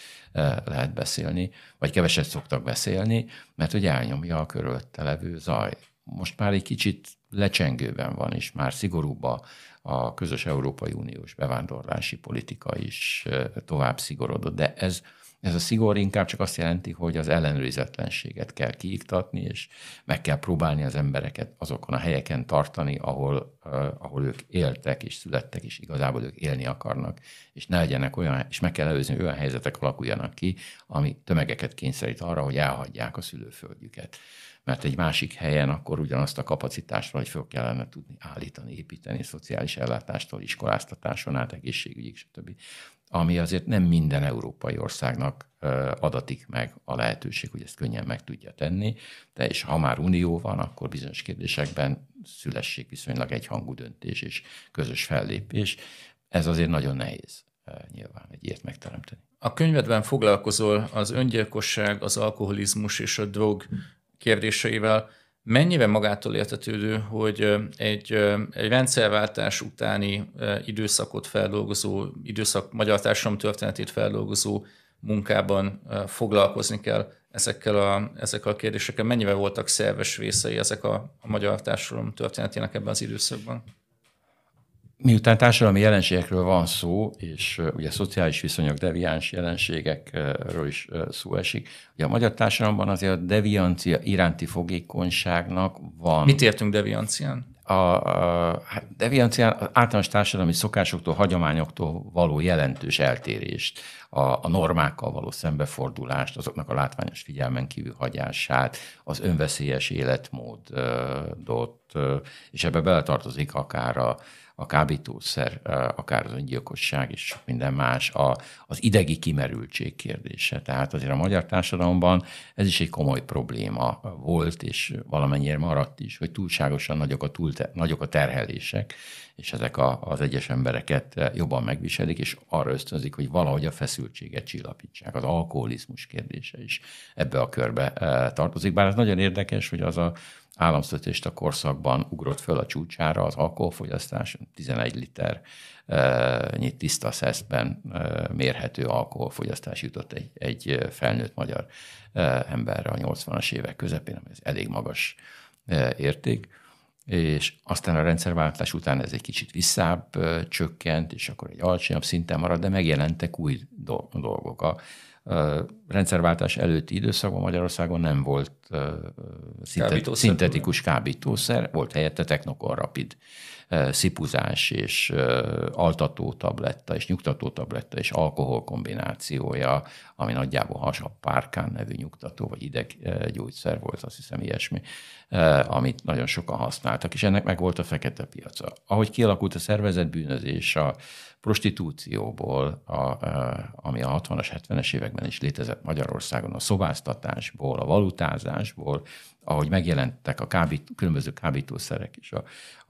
S2: lehet beszélni, vagy keveset szoktak beszélni, mert hogy elnyomja a körülötte levő zaj. Most már egy kicsit lecsengőben van, és már szigorúbb a, a közös Európai Uniós bevándorlási politika is tovább szigorodott, de ez ez a szigor inkább csak azt jelenti, hogy az ellenőrizetlenséget kell kiiktatni, és meg kell próbálni az embereket azokon a helyeken tartani, ahol, uh, ahol ők éltek és születtek, és igazából ők élni akarnak, és ne legyenek olyan, és meg kell előzni, hogy olyan helyzetek alakuljanak ki, ami tömegeket kényszerít arra, hogy elhagyják a szülőföldjüket. Mert egy másik helyen akkor ugyanazt a kapacitást vagy föl kellene tudni állítani, építeni, szociális ellátástól, iskoláztatáson át, egészségügyig, stb ami azért nem minden európai országnak adatik meg a lehetőség, hogy ezt könnyen meg tudja tenni, de és ha már unió van, akkor bizonyos kérdésekben szülessék viszonylag egyhangú döntés és közös fellépés. Ez azért nagyon nehéz nyilván egy ilyet megteremteni.
S1: A könyvedben foglalkozol az öngyilkosság, az alkoholizmus és a drog kérdéseivel. Mennyire magától értetődő, hogy egy, egy rendszerváltás utáni időszakot feldolgozó, időszak magyar társadalom történetét feldolgozó munkában foglalkozni kell ezekkel a, ezekkel a kérdésekkel? Mennyire voltak szerves részei ezek a, a magyar társadalom történetének ebben az időszakban?
S2: Miután társadalmi jelenségekről van szó, és ugye szociális viszonyok, deviáns jelenségekről is szó esik, ugye a magyar társadalomban azért a deviancia iránti fogékonyságnak van.
S1: Mit értünk deviancián?
S2: A, a hát deviancián az általános társadalmi szokásoktól, hagyományoktól való jelentős eltérést, a, a normákkal való szembefordulást, azoknak a látványos figyelmen kívül hagyását, az önveszélyes életmódot, és ebbe beletartozik akár a, a kábítószer, akár az öngyilkosság és minden más, a, az idegi kimerültség kérdése. Tehát azért a magyar társadalomban ez is egy komoly probléma volt, és valamennyire maradt is, hogy túlságosan nagyok a, túl, nagyok a terhelések, és ezek a, az egyes embereket jobban megviselik, és arra ösztönzik, hogy valahogy a feszültség feszültséget csillapítsák. Az alkoholizmus kérdése is ebbe a körbe tartozik. Bár ez nagyon érdekes, hogy az a államsztatista korszakban ugrott föl a csúcsára az alkoholfogyasztás, 11 liter nyit tiszta szeszben mérhető alkoholfogyasztás jutott egy, egy felnőtt magyar emberre a 80-as évek közepén, ez elég magas érték és aztán a rendszerváltás után ez egy kicsit visszább csökkent, és akkor egy alacsonyabb szinten marad, de megjelentek új dolgok. A rendszerváltás előtti időszakban Magyarországon nem volt kábítószer. szintetikus kábítószer, volt helyette technokon rapid szipuzás és altató tabletta és nyugtató tabletta és alkohol kombinációja, ami nagyjából has a párkán nevű nyugtató vagy ideggyógyszer volt, azt hiszem ilyesmi, amit nagyon sokan használtak, és ennek meg volt a fekete piaca. Ahogy kialakult a szervezetbűnözés, a prostitúcióból, a, ami a 60-as, 70-es években is létezett Magyarországon, a szobáztatásból, a valutázásból, ahogy megjelentek a kábít, különböző kábítószerek is a,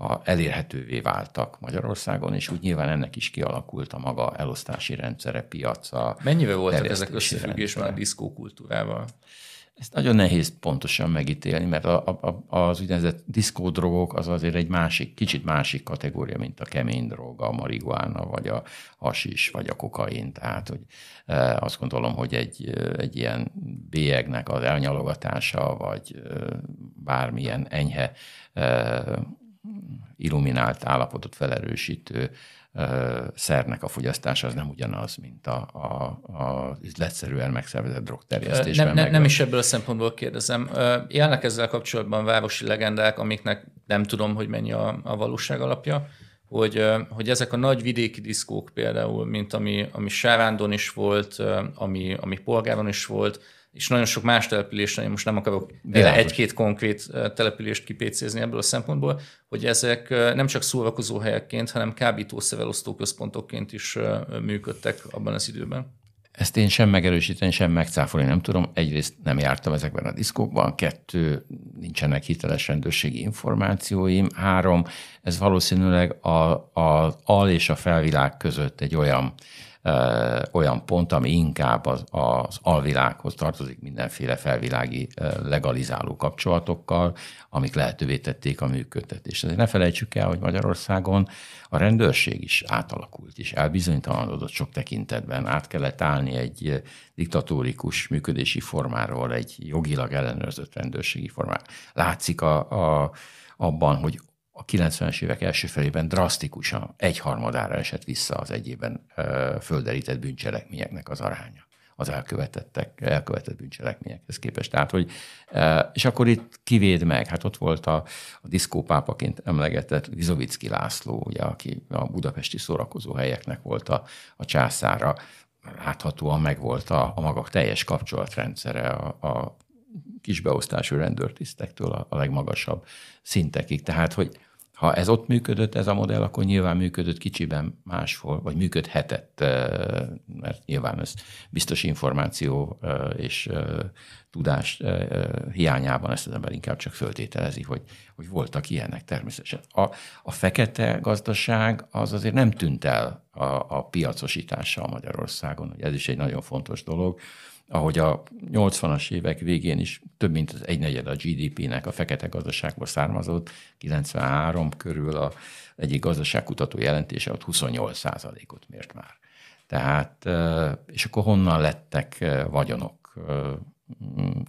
S2: a elérhetővé váltak Magyarországon, és úgy nyilván ennek is kialakult a maga elosztási rendszere, piaca.
S1: Mennyivel voltak ezek összefüggésben a diszkókultúrával?
S2: Ezt nagyon nehéz pontosan megítélni, mert a, a, az úgynevezett diszkódrogok az azért egy másik, kicsit másik kategória, mint a kemény drog, a marihuána, vagy a hasis, vagy a kokain. Tehát, hogy e, azt gondolom, hogy egy, egy ilyen bélyegnek az elnyalogatása, vagy e, bármilyen enyhe e, illuminált állapotot felerősítő szernek a fogyasztása az nem ugyanaz, mint a, a, a üzletszerűen megszervezett drogterjesztésben.
S1: Nem, nem, nem is ebből a szempontból kérdezem. Élnek ezzel kapcsolatban városi legendák, amiknek nem tudom, hogy mennyi a, a valóság alapja, hogy, hogy ezek a nagy vidéki diszkók például, mint ami, ami Sárándon is volt, ami, ami Polgáron is volt, és nagyon sok más településen, én most nem akarok egy-két konkrét települést kipécézni ebből a szempontból, hogy ezek nem csak szórakozó helyekként, hanem kábítószerelosztó központokként is működtek abban az időben.
S2: Ezt én sem megerősíteni, sem megcáfolni nem tudom. Egyrészt nem jártam ezekben a diszkókban, kettő, nincsenek hiteles rendőrségi információim, három, ez valószínűleg az al és a felvilág között egy olyan olyan pont, ami inkább az, az alvilághoz tartozik mindenféle felvilági legalizáló kapcsolatokkal, amik lehetővé tették a működtetést. Ezért ne felejtsük el, hogy Magyarországon a rendőrség is átalakult, és elbizonytalanodott sok tekintetben. Át kellett állni egy diktatórikus működési formáról egy jogilag ellenőrzött rendőrségi formára. Látszik a, a, abban, hogy a 90-es évek első felében drasztikusan egyharmadára esett vissza az egyében földerített bűncselekményeknek az aránya az elkövetettek, elkövetett bűncselekményekhez képest. Tehát, hogy, és akkor itt kivéd meg, hát ott volt a, a diszkópápaként emlegetett Vizovicki László, ugye, aki a budapesti szórakozó helyeknek volt a, a császára, láthatóan megvolt a, a maga teljes kapcsolatrendszere a, a kisbeosztású rendőrtisztektől a, a legmagasabb szintekig. Tehát, hogy ha ez ott működött, ez a modell, akkor nyilván működött kicsiben máshol, vagy működhetett, mert nyilván ez biztos információ és tudás hiányában ezt az ember inkább csak föltételezi, hogy, hogy voltak ilyenek természetesen. A, a fekete gazdaság az azért nem tűnt el a, a piacosítással Magyarországon, ez is egy nagyon fontos dolog ahogy a 80-as évek végén is több mint az egynegyed a GDP-nek a fekete gazdaságból származott, 93 körül a egyik gazdaságkutató jelentése ott 28 ot mért már. Tehát, és akkor honnan lettek vagyonok,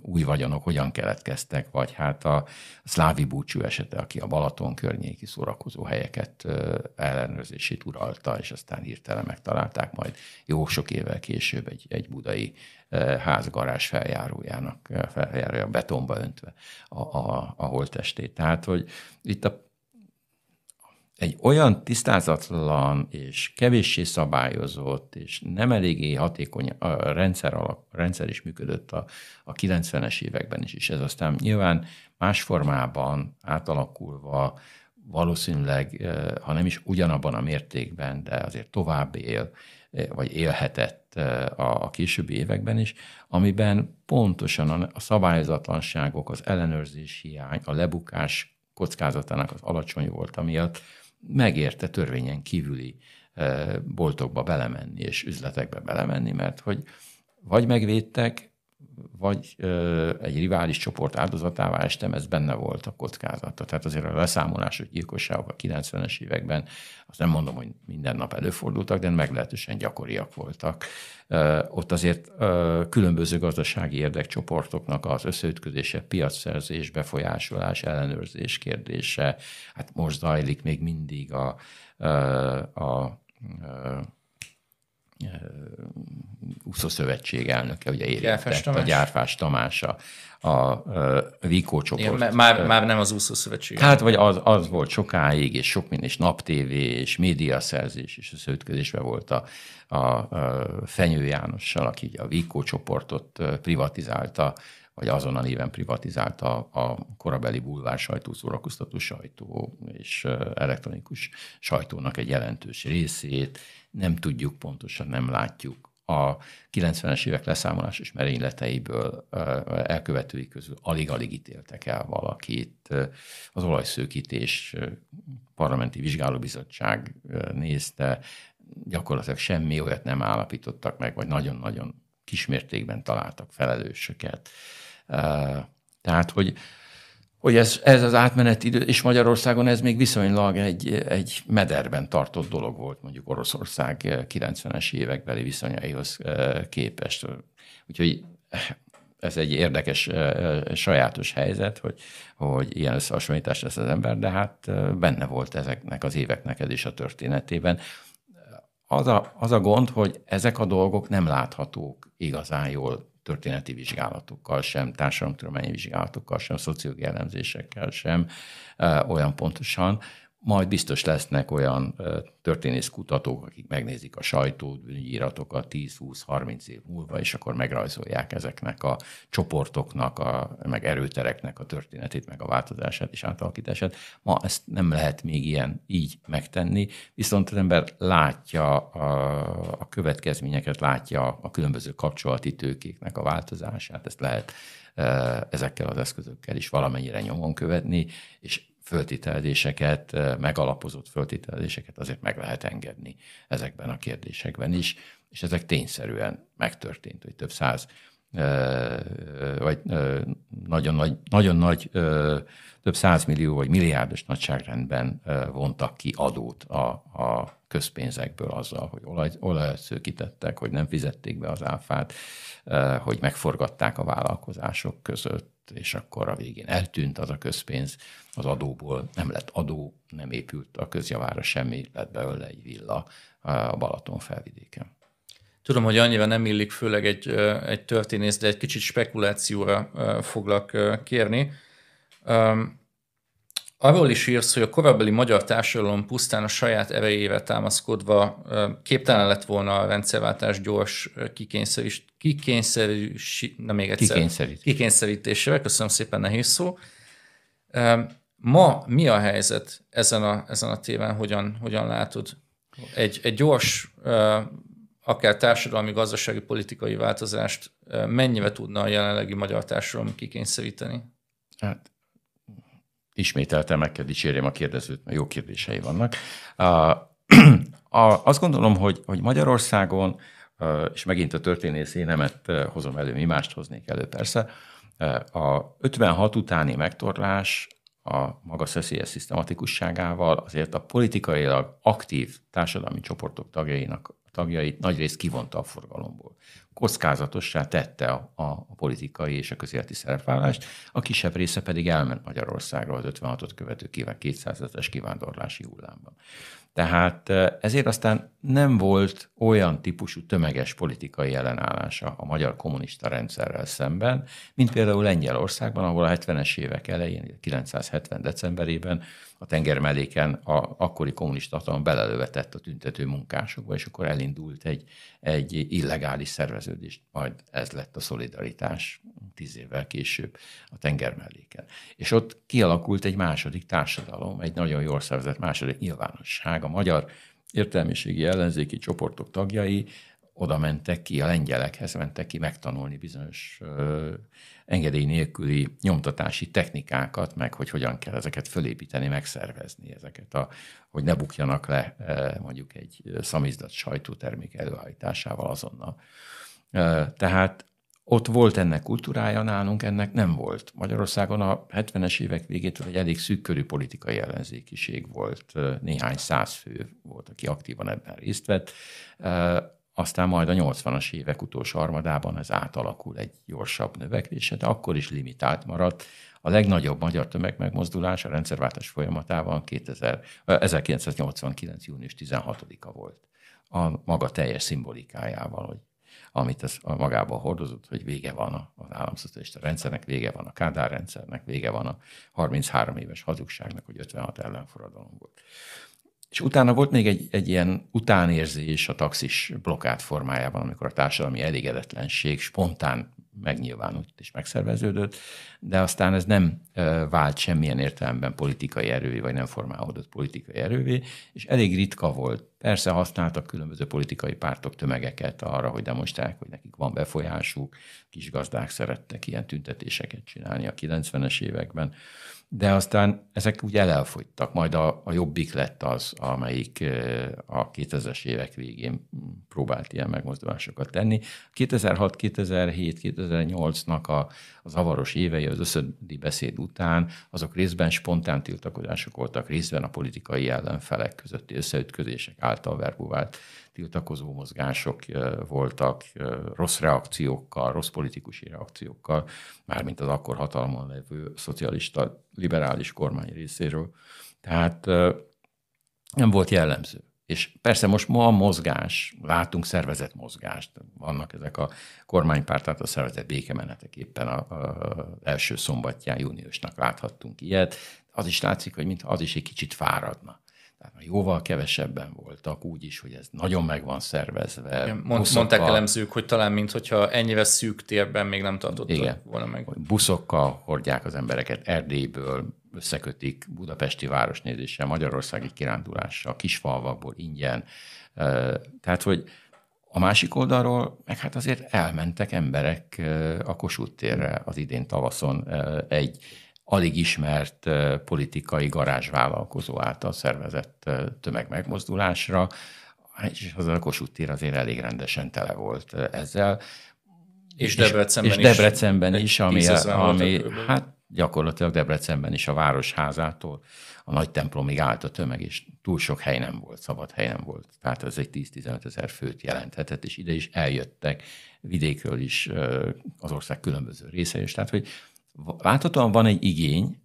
S2: új vagyonok, hogyan keletkeztek, vagy hát a szlávi búcsú esete, aki a Balaton környéki szórakozó helyeket ellenőrzését uralta, és aztán hirtelen megtalálták majd jó sok évvel később egy, egy budai házgarázs feljárójának, feljárója betonba öntve a, a, a holttestét. Tehát, hogy itt a egy olyan tisztázatlan és kevéssé szabályozott, és nem eléggé hatékony a rendszer, alap, a rendszer is működött a, a 90-es években is, és ez aztán nyilván más formában átalakulva valószínűleg, ha nem is ugyanabban a mértékben, de azért tovább él, vagy élhetett a későbbi években is, amiben pontosan a szabályozatlanságok, az ellenőrzés hiány, a lebukás kockázatának az alacsony volt miatt megérte törvényen kívüli boltokba belemenni és üzletekbe belemenni, mert hogy vagy megvédtek, vagy ö, egy rivális csoport áldozatává estem, ez benne volt a kockázata. Tehát azért a leszámolásos gyilkosságok a 90-es években, azt nem mondom, hogy minden nap előfordultak, de meglehetősen gyakoriak voltak. Ö, ott azért ö, különböző gazdasági érdekcsoportoknak az összeütközése, piacszerzés, befolyásolás, ellenőrzés kérdése, hát most zajlik még mindig a, a, a, a úszószövetség elnöke, ugye érintett, a Gyárfás Tamás, a, a, Vikó csoport.
S1: Igen, már, már nem az úszószövetség.
S2: Hát, vagy az, az volt sokáig, és sok minden, és naptévé, és médiaszerzés, és összeütközésben volt a, a, a Fenyő Jánossal, aki a Vikó csoportot privatizálta, vagy azon a néven privatizálta a korabeli bulvár sajtó, szórakoztató sajtó és elektronikus sajtónak egy jelentős részét. Nem tudjuk pontosan, nem látjuk a 90-es évek leszámolásos merényleteiből elkövetői közül alig-alig ítéltek el valakit. Az olajszőkítés parlamenti vizsgálóbizottság nézte, gyakorlatilag semmi olyat nem állapítottak meg, vagy nagyon-nagyon kismértékben találtak felelősöket. Tehát, hogy hogy ez, ez az átmenet idő, és Magyarországon ez még viszonylag egy, egy mederben tartott dolog volt, mondjuk Oroszország 90-es évekbeli viszonyaihoz eh, képest. Úgyhogy ez egy érdekes, eh, sajátos helyzet, hogy, hogy ilyen összehasonlítás lesz az ember, de hát eh, benne volt ezeknek az éveknek ez is a történetében. Az a, az a gond, hogy ezek a dolgok nem láthatók igazán jól történeti vizsgálatokkal sem, társadalomtudományi vizsgálatokkal sem, szociológiai elemzésekkel sem olyan pontosan, majd biztos lesznek olyan történész kutatók, akik megnézik a sajtót, bűníratokat 10-20-30 év múlva, és akkor megrajzolják ezeknek a csoportoknak, a, meg erőtereknek a történetét, meg a változását és átalakítását. Ma ezt nem lehet még ilyen így megtenni, viszont az ember látja a, a következményeket, látja a különböző kapcsolati tőkéknek a változását, ezt lehet ezekkel az eszközökkel is valamennyire nyomon követni, és föltételezéseket, megalapozott föltételezéseket azért meg lehet engedni ezekben a kérdésekben is, és ezek tényszerűen megtörtént, hogy több száz vagy nagyon nagy, nagyon nagy több százmillió vagy milliárdos nagyságrendben vontak ki adót a, a közpénzekből azzal, hogy olaj, olajat szőkítettek, hogy nem fizették be az áfát, hogy megforgatták a vállalkozások között, és akkor a végén eltűnt az a közpénz az adóból, nem lett adó, nem épült a közjavára semmi, lett belőle egy villa a Balaton felvidéken.
S1: Tudom, hogy annyira nem illik főleg egy, egy történész, de egy kicsit spekulációra foglak kérni. Arról is írsz, hogy a korabeli magyar társadalom pusztán a saját erejével támaszkodva képtelen lett volna a rendszerváltás gyors kikényszerítés, kikényszerítés, na még egyszer, Kikényszerít. kikényszerítésére, köszönöm szépen, nehéz szó. Ma mi a helyzet ezen a, ezen a téren, hogyan, hogyan látod? Egy, egy gyors, akár társadalmi, gazdasági, politikai változást mennyire tudna a jelenlegi magyar társadalom kikényszeríteni?
S2: Hát ismételtem, meg kell dicsérjem a kérdezőt, mert jó kérdései vannak. A, azt gondolom, hogy, hogy Magyarországon, és megint a történész énemet hozom elő, mi mást hoznék elő persze, a 56 utáni megtorlás a maga szeszélyes szisztematikusságával azért a politikailag aktív társadalmi csoportok tagjainak tagjait nagyrészt kivonta a forgalomból kockázatossá tette a, a, politikai és a közéleti szerepvállást, a kisebb része pedig elment Magyarországra az 56-ot követő 200-es kivándorlási hullámban. Tehát ezért aztán nem volt olyan típusú tömeges politikai ellenállása a magyar kommunista rendszerrel szemben, mint például Lengyelországban, ahol a 70-es évek elején, 970 decemberében a tengermeléken a akkori kommunista hatalom belelövetett a tüntető munkásokba, és akkor elindult egy, egy illegális szerveződés, majd ez lett a szolidaritás tíz évvel később a tengermeléken. És ott kialakult egy második társadalom, egy nagyon jól szervezett második nyilvánosság, a magyar értelmiségi ellenzéki csoportok tagjai oda mentek ki, a lengyelekhez mentek ki megtanulni bizonyos engedély nélküli nyomtatási technikákat, meg hogy hogyan kell ezeket fölépíteni, megszervezni ezeket, a, hogy ne bukjanak le mondjuk egy szamizdat sajtótermék előállításával azonnal. Tehát ott volt ennek kultúrája, nálunk ennek nem volt. Magyarországon a 70-es évek végétől egy elég szűkkörű politikai ellenzékiség volt, néhány száz fő volt, aki aktívan ebben részt vett. Aztán majd a 80-as évek utolsó harmadában ez átalakul egy gyorsabb növekvése, de akkor is limitált maradt. A legnagyobb magyar tömegmegmozdulás a rendszerváltás folyamatában 2000, 1989. június 16-a volt. A maga teljes szimbolikájával, hogy amit ez magában hordozott, hogy vége van az államszocialista rendszernek, vége van a Kádár rendszernek, vége van a 33 éves hazugságnak, hogy 56 ellenforradalom volt. És utána volt még egy, egy ilyen utánérzés a taxis blokkát formájában, amikor a társadalmi elégedetlenség spontán megnyilvánult és megszerveződött, de aztán ez nem vált semmilyen értelemben politikai erővé, vagy nem formálódott politikai erővé, és elég ritka volt. Persze használtak különböző politikai pártok tömegeket arra, hogy demonstrálják, hogy nekik van befolyásuk, kis gazdák szerettek ilyen tüntetéseket csinálni a 90-es években, de aztán ezek úgy elfogytak, majd a, a jobbik lett az, amelyik a 2000-es évek végén próbált ilyen megmozdulásokat tenni. 2006, 2007, 2008-nak a, a zavaros évei az összödi beszéd után, azok részben spontán tiltakozások voltak, részben a politikai ellenfelek közötti összeütközések által verbuvált tiltakozó mozgások voltak, rossz reakciókkal, rossz politikusi reakciókkal, mármint az akkor hatalmon levő szocialista liberális kormány részéről. Tehát nem volt jellemző. És persze most ma a mozgás, látunk szervezett mozgást, vannak ezek a kormánypárt a szervezett békemenetek éppen az első szombatján, júniusnak láthattunk ilyet. Az is látszik, hogy mintha az is egy kicsit fáradna. Tehát jóval kevesebben voltak, úgy is, hogy ez nagyon meg van szervezve.
S1: Igen, mond, mondták elemzők, hogy talán mintha ennyire szűk térben még nem tartottak igen, volna meg.
S2: Buszokkal hordják az embereket Erdélyből, összekötik budapesti városnézéssel, magyarországi kirándulással, kisfalvakból ingyen. Tehát, hogy a másik oldalról, meg hát azért elmentek emberek a Kossuth térre az idén tavaszon egy alig ismert politikai garázsvállalkozó által szervezett tömegmegmozdulásra, és az a Kossuth tér azért elég rendesen tele volt ezzel.
S1: És Debrecenben
S2: és, és Debrecenben is, is ami, ami hát gyakorlatilag Debrecenben is a városházától a nagy templomig állt a tömeg, és túl sok hely nem volt, szabad hely nem volt. Tehát ez egy 10-15 ezer főt jelenthetett, és ide is eljöttek vidékről is az ország különböző részei, és tehát, hogy láthatóan van egy igény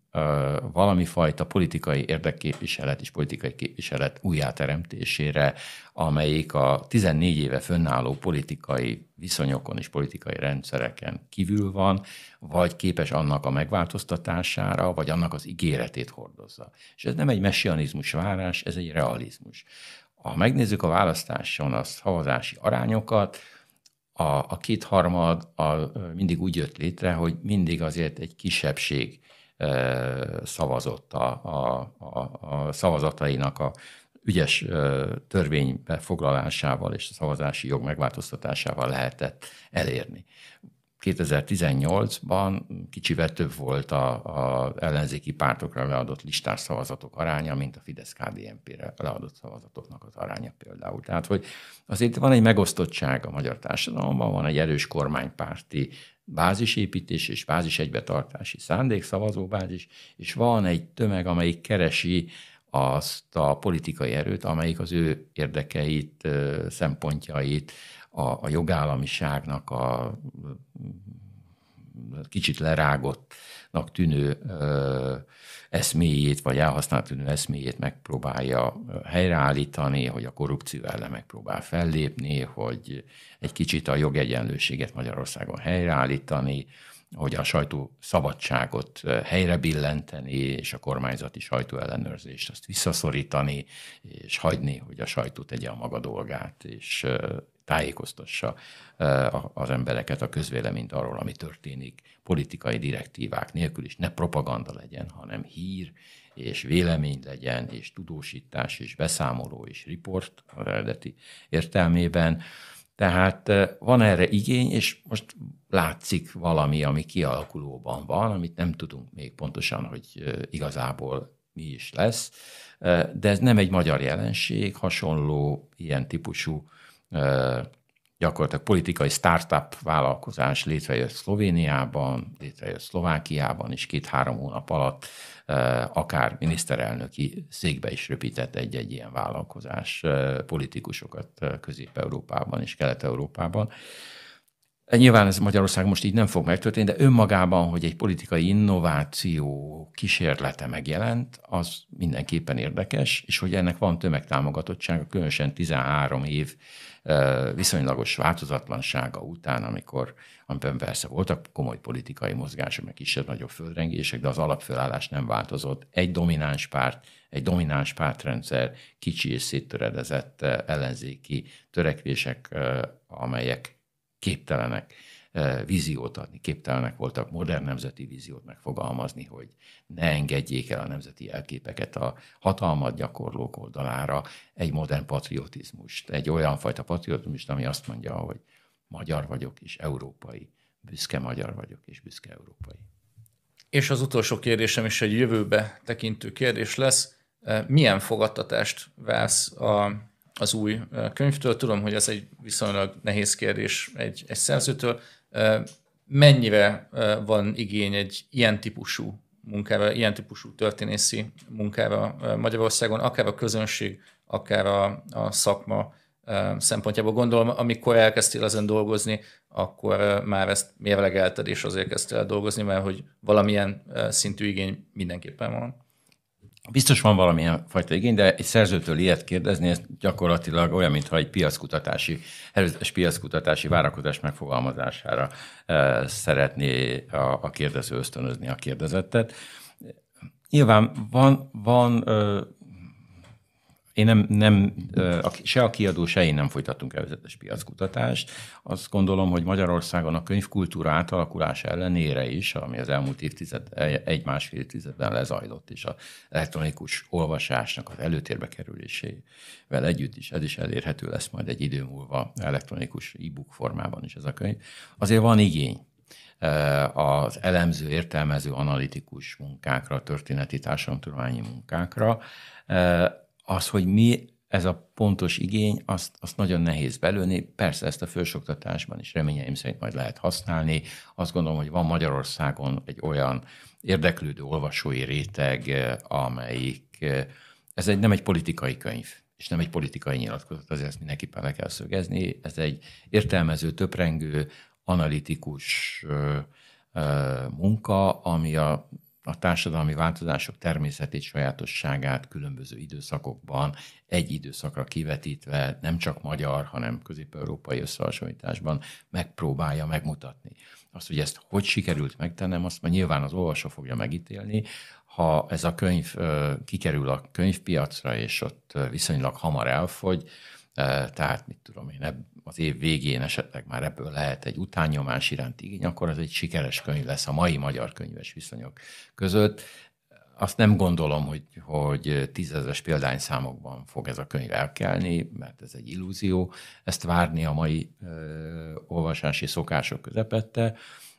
S2: valami fajta politikai érdekképviselet és politikai képviselet újjáteremtésére, amelyik a 14 éve fönnálló politikai viszonyokon és politikai rendszereken kívül van, vagy képes annak a megváltoztatására, vagy annak az ígéretét hordozza. És ez nem egy messianizmus várás, ez egy realizmus. Ha megnézzük a választáson a szavazási arányokat, a, a kétharmad a, mindig úgy jött létre, hogy mindig azért egy kisebbség szavazott a, a, a, a szavazatainak a ügyes törvénybe foglalásával és a szavazási jog megváltoztatásával lehetett elérni. 2018-ban kicsivel több volt az ellenzéki pártokra leadott listás szavazatok aránya, mint a Fidesz-KDNP-re leadott szavazatoknak az aránya például. Tehát, hogy azért van egy megosztottság a magyar társadalomban, van egy erős kormánypárti bázisépítés és bázis egybetartási szándék, szavazóbázis, és van egy tömeg, amelyik keresi azt a politikai erőt, amelyik az ő érdekeit, szempontjait, a, a jogállamiságnak a kicsit lerágottnak tűnő ö, eszméjét, vagy elhasznált tűnő eszméjét megpróbálja helyreállítani, hogy a korrupció ellen megpróbál fellépni, hogy egy kicsit a jogegyenlőséget Magyarországon helyreállítani, hogy a sajtó szabadságot helyre billenteni, és a kormányzati sajtóellenőrzést azt visszaszorítani, és hagyni, hogy a sajtó tegye a maga dolgát, és tájékoztassa az embereket, a közvéleményt arról, ami történik, politikai direktívák nélkül is, ne propaganda legyen, hanem hír, és vélemény legyen, és tudósítás, és beszámoló, és riport az eredeti értelmében. Tehát van erre igény, és most látszik valami, ami kialakulóban van, amit nem tudunk még pontosan, hogy igazából mi is lesz. De ez nem egy magyar jelenség, hasonló ilyen típusú gyakorlatilag politikai startup vállalkozás létrejött Szlovéniában, létrejött Szlovákiában, és két-három hónap alatt akár miniszterelnöki székbe is röpített egy-egy ilyen vállalkozás politikusokat Közép-Európában és Kelet-Európában. Nyilván ez Magyarország most így nem fog megtörténni, de önmagában, hogy egy politikai innováció kísérlete megjelent, az mindenképpen érdekes, és hogy ennek van tömegtámogatottsága, különösen 13 év viszonylagos változatlansága után, amikor, amiben persze voltak komoly politikai mozgások, meg kisebb-nagyobb földrengések, de az alapfölállás nem változott. Egy domináns párt, egy domináns pártrendszer, kicsi és széttöredezett ellenzéki törekvések, amelyek képtelenek víziót adni, képtelenek voltak modern nemzeti víziót megfogalmazni, hogy ne engedjék el a nemzeti elképeket a hatalmat gyakorlók oldalára, egy modern patriotizmust, egy olyan fajta patriotizmust, ami azt mondja, hogy magyar vagyok és európai, büszke magyar vagyok és büszke európai.
S1: És az utolsó kérdésem is egy jövőbe tekintő kérdés lesz. Milyen fogadtatást válsz a az új könyvtől. Tudom, hogy ez egy viszonylag nehéz kérdés egy, egy szerzőtől. Mennyire van igény egy ilyen típusú munkára, ilyen típusú történészi munkára Magyarországon, akár a közönség, akár a, a szakma szempontjából. Gondolom, amikor elkezdtél ezen dolgozni, akkor már ezt mérlegelted, és azért kezdtél dolgozni, mert hogy valamilyen szintű igény mindenképpen van.
S2: Biztos van valamilyen fajta igény, de egy szerzőtől ilyet kérdezni, ez gyakorlatilag olyan, mintha egy piackutatási, előzetes piackutatási várakozás megfogalmazására e, szeretné a, a kérdező ösztönözni a kérdezettet. Nyilván van, van én nem, nem, se a kiadó, se én nem folytattunk előzetes piackutatást. Azt gondolom, hogy Magyarországon a könyvkultúra átalakulása ellenére is, ami az elmúlt évtized, egy-másfél évtizedben lezajlott, és az elektronikus olvasásnak az előtérbe kerülésével együtt is, ez is elérhető lesz majd egy idő múlva elektronikus e-book formában is ez a könyv. Azért van igény az elemző, értelmező, analitikus munkákra, történeti társadalomtudományi munkákra, az, hogy mi ez a pontos igény, azt, azt nagyon nehéz belőni. Persze ezt a felsőoktatásban is reményeim szerint majd lehet használni. Azt gondolom, hogy van Magyarországon egy olyan érdeklődő olvasói réteg, amelyik, ez egy, nem egy politikai könyv, és nem egy politikai nyilatkozat, azért ezt mindenképpen le kell szögezni. Ez egy értelmező, töprengő, analitikus munka, ami a a társadalmi változások természetét, sajátosságát különböző időszakokban egy időszakra kivetítve nem csak magyar, hanem közép-európai összehasonlításban megpróbálja megmutatni. Azt, hogy ezt hogy sikerült megtennem, azt már nyilván az olvasó fogja megítélni. Ha ez a könyv kikerül a könyvpiacra, és ott viszonylag hamar elfogy, tehát mit tudom én, az év végén esetleg már ebből lehet egy utánnyomás iránt igény, akkor az egy sikeres könyv lesz a mai magyar könyves viszonyok között. Azt nem gondolom, hogy, hogy tízezes példányszámokban fog ez a könyv elkelni, mert ez egy illúzió, ezt várni a mai ö, olvasási szokások közepette,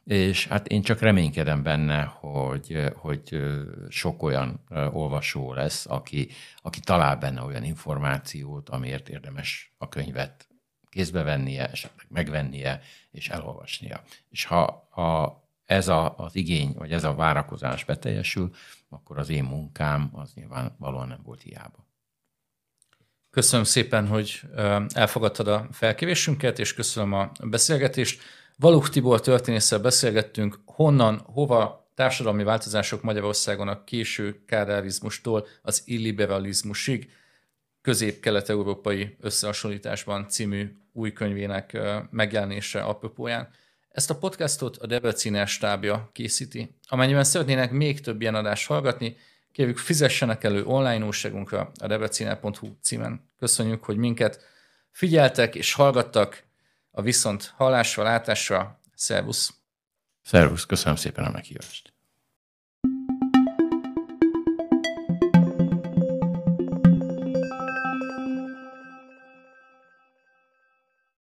S2: és hát én csak reménykedem benne, hogy, hogy sok olyan olvasó lesz, aki, aki talál benne olyan információt, amiért érdemes a könyvet kézbe vennie, esetleg megvennie és elolvasnia. És ha, ha ez a, az igény, vagy ez a várakozás beteljesül, akkor az én munkám az nyilván valóan nem volt hiába.
S1: Köszönöm szépen, hogy elfogadtad a felkérésünket, és köszönöm a beszélgetést. Valuk Tibor történésszel beszélgettünk, honnan, hova társadalmi változások Magyarországon a késő kádárizmustól az illiberalizmusig, közép-kelet-európai összehasonlításban című új könyvének megjelenése apropóján. Ezt a podcastot a Debrecines stábja készíti. Amennyiben szeretnének még több ilyen adást hallgatni, kérjük fizessenek elő online újságunkra a debrecine.hu címen. Köszönjük, hogy minket figyeltek és hallgattak a viszont hallásra, látásra. Szervusz!
S2: Szervusz, köszönöm szépen a meghívást!